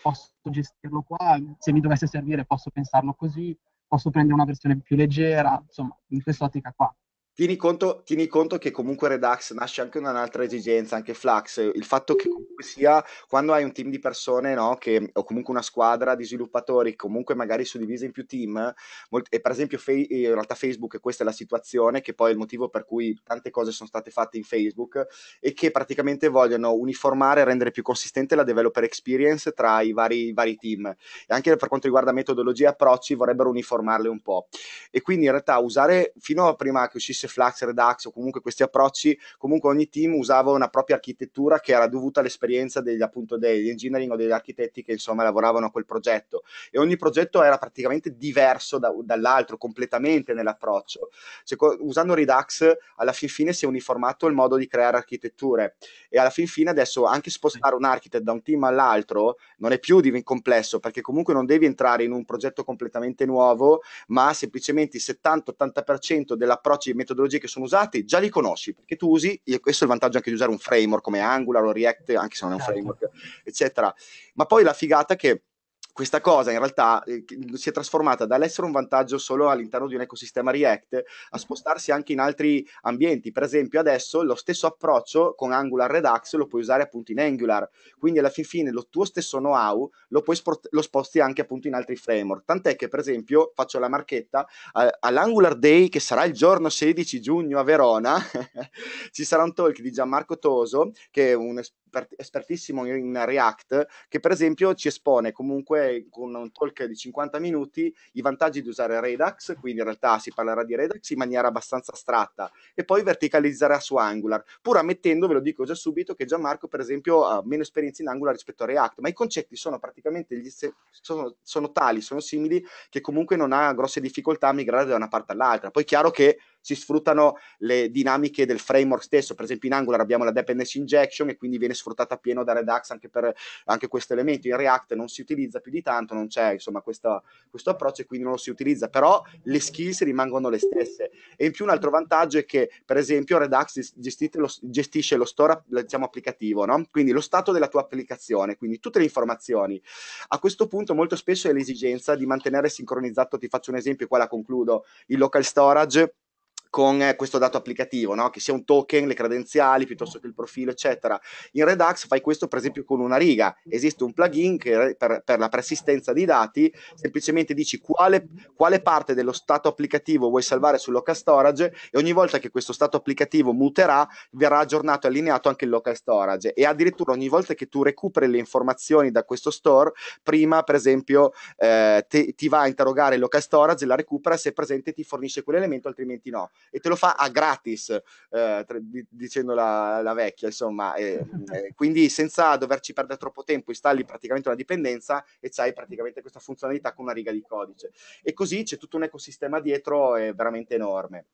posso gestirlo qua, se mi dovesse servire posso pensarlo così, posso prendere una versione più leggera, insomma, in quest'ottica qua. Tieni conto, tieni conto, che comunque Redux nasce anche un'altra esigenza, anche Flux, il fatto che comunque sia quando hai un team di persone, no, che, o comunque una squadra di sviluppatori, comunque magari suddivisa in più team, molt- e per esempio fe- in realtà Facebook, questa è la situazione, che poi è il motivo per cui tante cose sono state fatte in Facebook, e che praticamente vogliono uniformare e rendere più consistente la developer experience tra i vari, i vari team. E anche per quanto riguarda metodologie e approcci vorrebbero uniformarle un po'. E quindi in realtà usare, fino a prima che uscisse fosse Flux, Redux o comunque questi approcci, comunque ogni team usava una propria architettura che era dovuta all'esperienza degli, appunto, degli engineering o degli architetti che insomma lavoravano a quel progetto e ogni progetto era praticamente diverso da, dall'altro completamente nell'approccio. Cioè, usando Redux alla fin fine si è uniformato il modo di creare architetture e alla fin fine adesso anche spostare un architect da un team all'altro non è più complesso perché comunque non devi entrare in un progetto completamente nuovo ma semplicemente il 70-80% dell'approccio di metodologia metodologie che sono usate già li conosci perché tu usi, e questo è il vantaggio anche di usare un framework come Angular o React, anche se non è un certo. framework, eccetera. Ma poi la figata che questa cosa in realtà eh, si è trasformata dall'essere un vantaggio solo all'interno di un ecosistema React a spostarsi anche in altri ambienti. Per esempio, adesso lo stesso approccio con Angular Redux lo puoi usare appunto in Angular. Quindi alla fin fine lo tuo stesso know-how lo, puoi sport- lo sposti anche appunto in altri framework. Tant'è che, per esempio, faccio la marchetta eh, all'Angular Day, che sarà il giorno 16 giugno a Verona, ci sarà un talk di Gianmarco Toso, che è un espertissimo in React, che per esempio ci espone comunque con un talk di 50 minuti i vantaggi di usare Redux, quindi in realtà si parlerà di Redux in maniera abbastanza astratta e poi verticalizzerà su Angular, pur ammettendo, ve lo dico già subito, che Gianmarco per esempio ha meno esperienza in Angular rispetto a React, ma i concetti sono praticamente gli, sono, sono tali, sono simili, che comunque non ha grosse difficoltà a migrare da una parte all'altra. Poi è chiaro che si sfruttano le dinamiche del framework stesso. Per esempio in Angular abbiamo la dependency injection e quindi viene sfruttata pieno da Redux anche per anche questo elemento. In React non si utilizza più di tanto, non c'è insomma questo, questo approccio e quindi non lo si utilizza, però le skills rimangono le stesse. E in più un altro vantaggio è che per esempio Redux lo, gestisce lo store diciamo, applicativo, no? quindi lo stato della tua applicazione, quindi tutte le informazioni. A questo punto molto spesso è l'esigenza di mantenere sincronizzato, ti faccio un esempio e qua la concludo, il local storage con eh, questo dato applicativo, no? che sia un token, le credenziali piuttosto che il profilo, eccetera. In Redux fai questo per esempio con una riga. Esiste un plugin che per, per la persistenza dei dati semplicemente dici quale, quale, parte dello stato applicativo vuoi salvare sul local storage e ogni volta che questo stato applicativo muterà verrà aggiornato e allineato anche il local storage e addirittura ogni volta che tu recuperi le informazioni da questo store, prima per esempio eh, te, ti va a interrogare il local storage, la recupera, se è presente ti fornisce quell'elemento, altrimenti no e te lo fa a gratis, eh, dicendo la, la, vecchia, insomma, e, e quindi senza doverci perdere troppo tempo installi praticamente una dipendenza e c'hai praticamente questa funzionalità con una riga di codice. E così c'è tutto un ecosistema dietro è veramente enorme.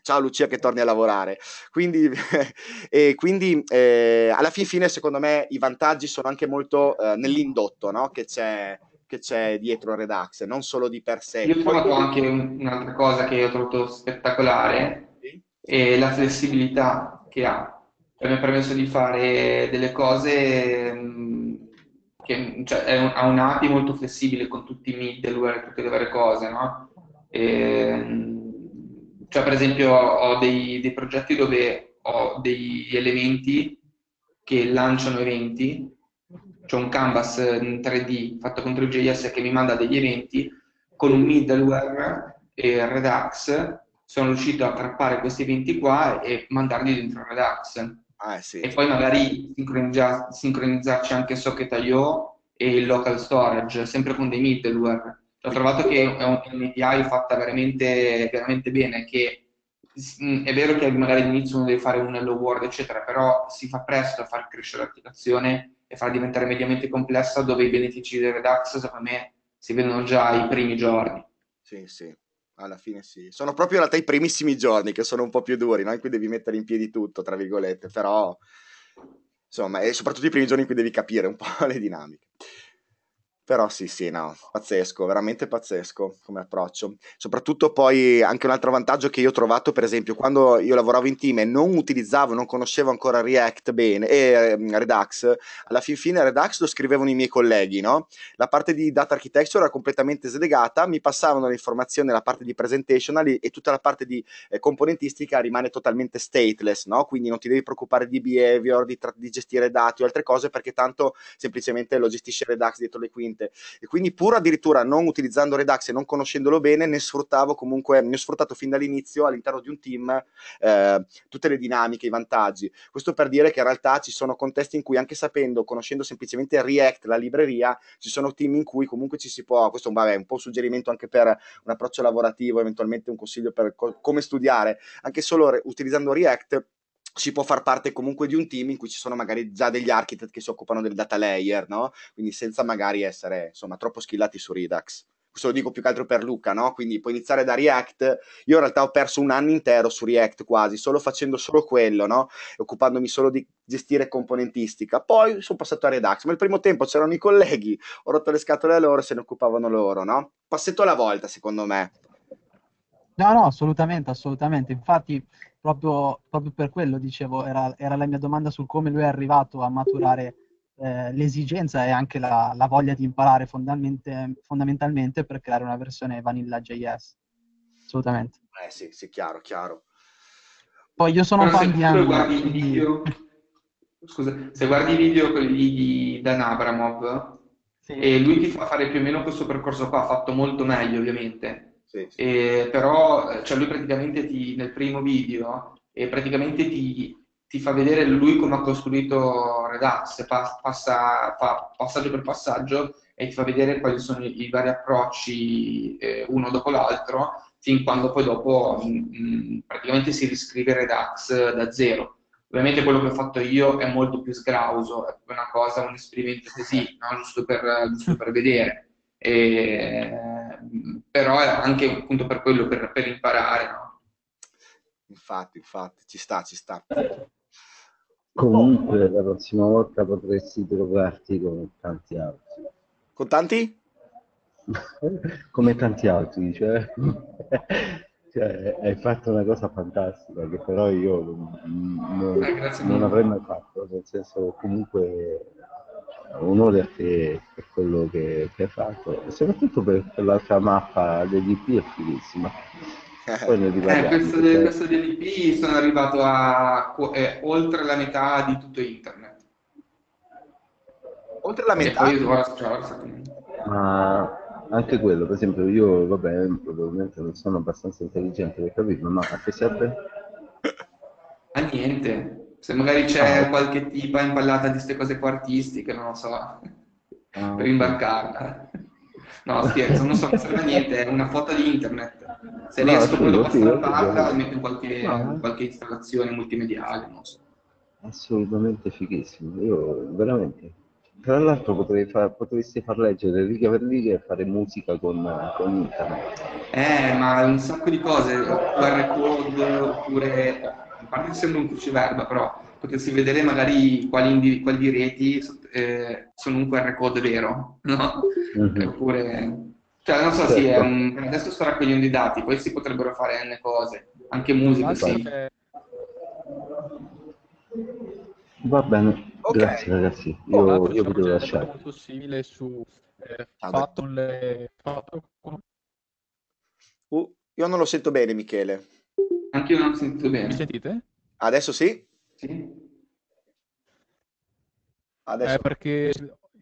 Ciao Lucia che torni a lavorare. Quindi, e quindi eh, alla fin fine, secondo me, i vantaggi sono anche molto eh, nell'indotto no? che c'è che c'è dietro Redux, non solo di per sé. Io ho trovato anche un'altra cosa che ho trovato spettacolare, sì. è la flessibilità che ha. Cioè, mi ha permesso di fare delle cose mm, che cioè, un, ha un'API molto flessibile con tutti i middleware, tutte le varie cose, no? E, mm, cioè, per esempio, ho dei, dei progetti dove ho degli elementi che lanciano eventi c'è un canvas in 3D fatto con 3JS che mi manda degli eventi, con un middleware e Redux sono riuscito a trappare questi eventi qua e mandarli dentro Redux. Ah, sì. E poi magari sincronizza- sincronizzarci anche Socket.io e il local storage, sempre con dei middleware. Ho trovato che è un- un'API fatta veramente, veramente bene, che mm, è vero che magari all'inizio uno deve fare un hello world, eccetera, però si fa presto a far crescere l'applicazione e farla diventare mediamente complessa, dove i benefici del Redux, secondo me, si vedono già i primi giorni. Sì, sì, alla fine sì. Sono proprio in realtà i primissimi giorni che sono un po' più duri, no? In cui devi mettere in piedi tutto, tra virgolette, però insomma, e soprattutto i primi giorni in cui devi capire un po' le dinamiche. Però sì, sì, no, pazzesco, veramente pazzesco come approccio. Soprattutto poi anche un altro vantaggio che io ho trovato, per esempio, quando io lavoravo in team e non utilizzavo, non conoscevo ancora React bene e eh, Redux, alla fin fine Redux lo scrivevano i miei colleghi, no? La parte di data architecture era completamente slegata, mi passavano le informazioni la parte di presentational e tutta la parte di eh, componentistica rimane totalmente stateless, no? Quindi non ti devi preoccupare di behavior, di, tra- di gestire dati o altre cose perché tanto semplicemente lo gestisce Redux dietro le quinte niente. E quindi pur addirittura non utilizzando Redux e non conoscendolo bene, ne sfruttavo comunque, ne ho sfruttato fin dall'inizio all'interno di un team eh, tutte le dinamiche, i vantaggi. Questo per dire che in realtà ci sono contesti in cui anche sapendo, conoscendo semplicemente React, la libreria, ci sono team in cui comunque ci si può, questo vabbè, è un po' un suggerimento anche per un approccio lavorativo, eventualmente un consiglio per co- come studiare, anche solo re- utilizzando React si può far parte comunque di un team in cui ci sono magari già degli architect che si occupano del data layer, no? Quindi senza magari essere, insomma, troppo skillati su Redux. Questo lo dico più che altro per Luca, no? Quindi puoi iniziare da React. Io in realtà ho perso un anno intero su React quasi, solo facendo solo quello, no? Occupandomi solo di gestire componentistica. Poi sono passato a Redux, ma il primo tempo c'erano i colleghi, ho rotto le scatole a loro se ne occupavano loro, no? Passetto alla volta, secondo me. No, no, assolutamente, assolutamente. Infatti, proprio, proprio per quello dicevo, era, era la mia domanda sul come lui è arrivato a maturare eh, l'esigenza e anche la, la voglia di imparare fondamentalmente, fondamentalmente per creare una versione Vanilla.js. Assolutamente. Eh sì, sì, chiaro, chiaro. Poi io sono Però fan se di Angular, guardi i quindi... video, scusa, se guardi i video quelli di Dan Abramov, Sì. e lui ti fa fare più o meno questo percorso qua, fatto molto meglio ovviamente. E però, cioè lui praticamente ti, nel primo video, praticamente ti, ti fa vedere lui come ha costruito Redux, pa- passa, fa passaggio per passaggio e ti fa vedere quali sono i, i vari approcci eh, uno dopo l'altro, fin quando poi dopo mh, mh, praticamente si riscrive Redux da zero. Ovviamente quello che ho fatto io è molto più sgrauso, è una cosa, un esperimento così, no? Giusto per, giusto per vedere. E, però è anche appunto per quello, per, per imparare, no? Infatti, infatti, ci sta, ci sta. Comunque la prossima volta potresti trovarti con tanti altri. Con tanti? Come tanti altri, cioè, cioè, hai fatto una cosa fantastica che però io non, Eh, non avrei mai fatto, nel senso comunque onore a te per quello che, che hai fatto e soprattutto per, per l'altra mappa dell'IP è fighissima. Poi ne Eh, riparliamo. questo, perché- questo DLP sono arrivato a eh, oltre la metà di tutto internet. Oltre la E metà, poi cioè, ora sta- Ma anche quello, per esempio, io, vabbè, probabilmente non sono abbastanza intelligente per capirlo, ma a che serve? a niente. Se magari c'è qualche tipa impallata di queste cose qua artistiche, non lo so, Ah, per imbarcarla. No, scherzo, non so, non serve a niente, è una foto di internet. Se No, riesco poi dopo a stamparla, sì. metto in qualche, No. qualche installazione multimediale, non so. Assolutamente fighissimo. Io veramente. Tra l'altro potrei far, potresti far leggere riga per riga e fare musica con, con internet. Eh, ma un sacco di cose, QR code, oppure, parte che sembra un cruciverba, però potersi vedere magari quali, quali reti eh, sono un QR code vero, no? Mhm. Oppure, cioè, non so, sì, è Certo. un- adesso sto raccogliendo i dati, poi si potrebbero fare N cose, anche musica, Anche sì. perché- Va bene, Ok. grazie ragazzi. Io, l'altro io vi devo lasciare. molto simile su eh, Ah, fatto, le, fatto. Uh, io non lo sento bene, Michele. Anche io non ho sentito Mi bene. sentite? Adesso sì? Sì? Adesso Eh, perché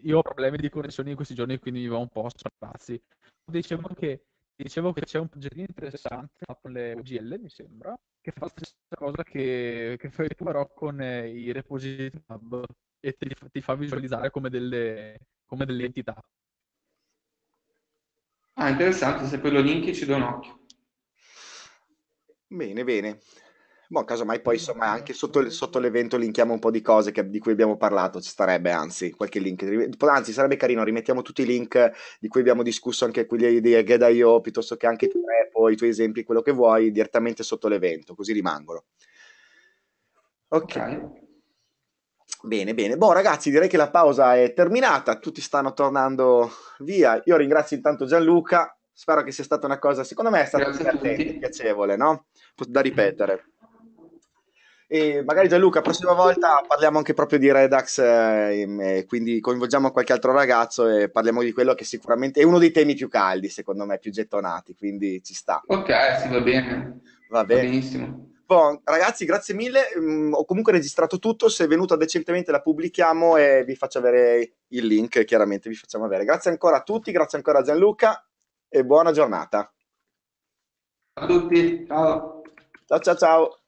io ho problemi di connessione in questi giorni, quindi mi va un po' a spazzi. Dicevo che, dicevo che c'è un progettino interessante fatto le UGL, mi sembra, che fa la stessa cosa che, che fai tu però con eh, i repository hub e ti, ti fa visualizzare come delle, come delle entità. Ah, interessante, se poi lo linki ci do un occhio. Bene, bene. Boh, casomai poi insomma anche sotto, sotto l'evento linkiamo un po' di cose che- di cui abbiamo parlato, ci starebbe anzi qualche link. Anzi, sarebbe carino, rimettiamo tutti i link di cui abbiamo discusso, anche quelli di Get.io, piuttosto che anche i tuoi repo, i tuoi esempi, quello che vuoi, direttamente sotto l'evento, così rimangono. Ok. Ok. Bene, bene. Boh, ragazzi, direi che la pausa è terminata, tutti stanno tornando via. Io ringrazio intanto Gianluca, spero che sia stata una cosa, secondo me è stata Grazie divertente, piacevole, no? Da ripetere. E magari Gianluca, la prossima volta parliamo anche proprio di Redux, eh, quindi coinvolgiamo qualche altro ragazzo e parliamo di quello che sicuramente è uno dei temi più caldi, secondo me, più gettonati, quindi ci sta. Ok, sì, va bene. Va Va bene. benissimo. Bon, ragazzi, grazie mille. Mm, ho comunque registrato tutto. Se è venuta decentemente la pubblichiamo e vi faccio avere il link, chiaramente vi facciamo avere. Grazie ancora a tutti, grazie ancora a Gianluca e buona giornata. A tutti, ciao. Ciao ciao ciao.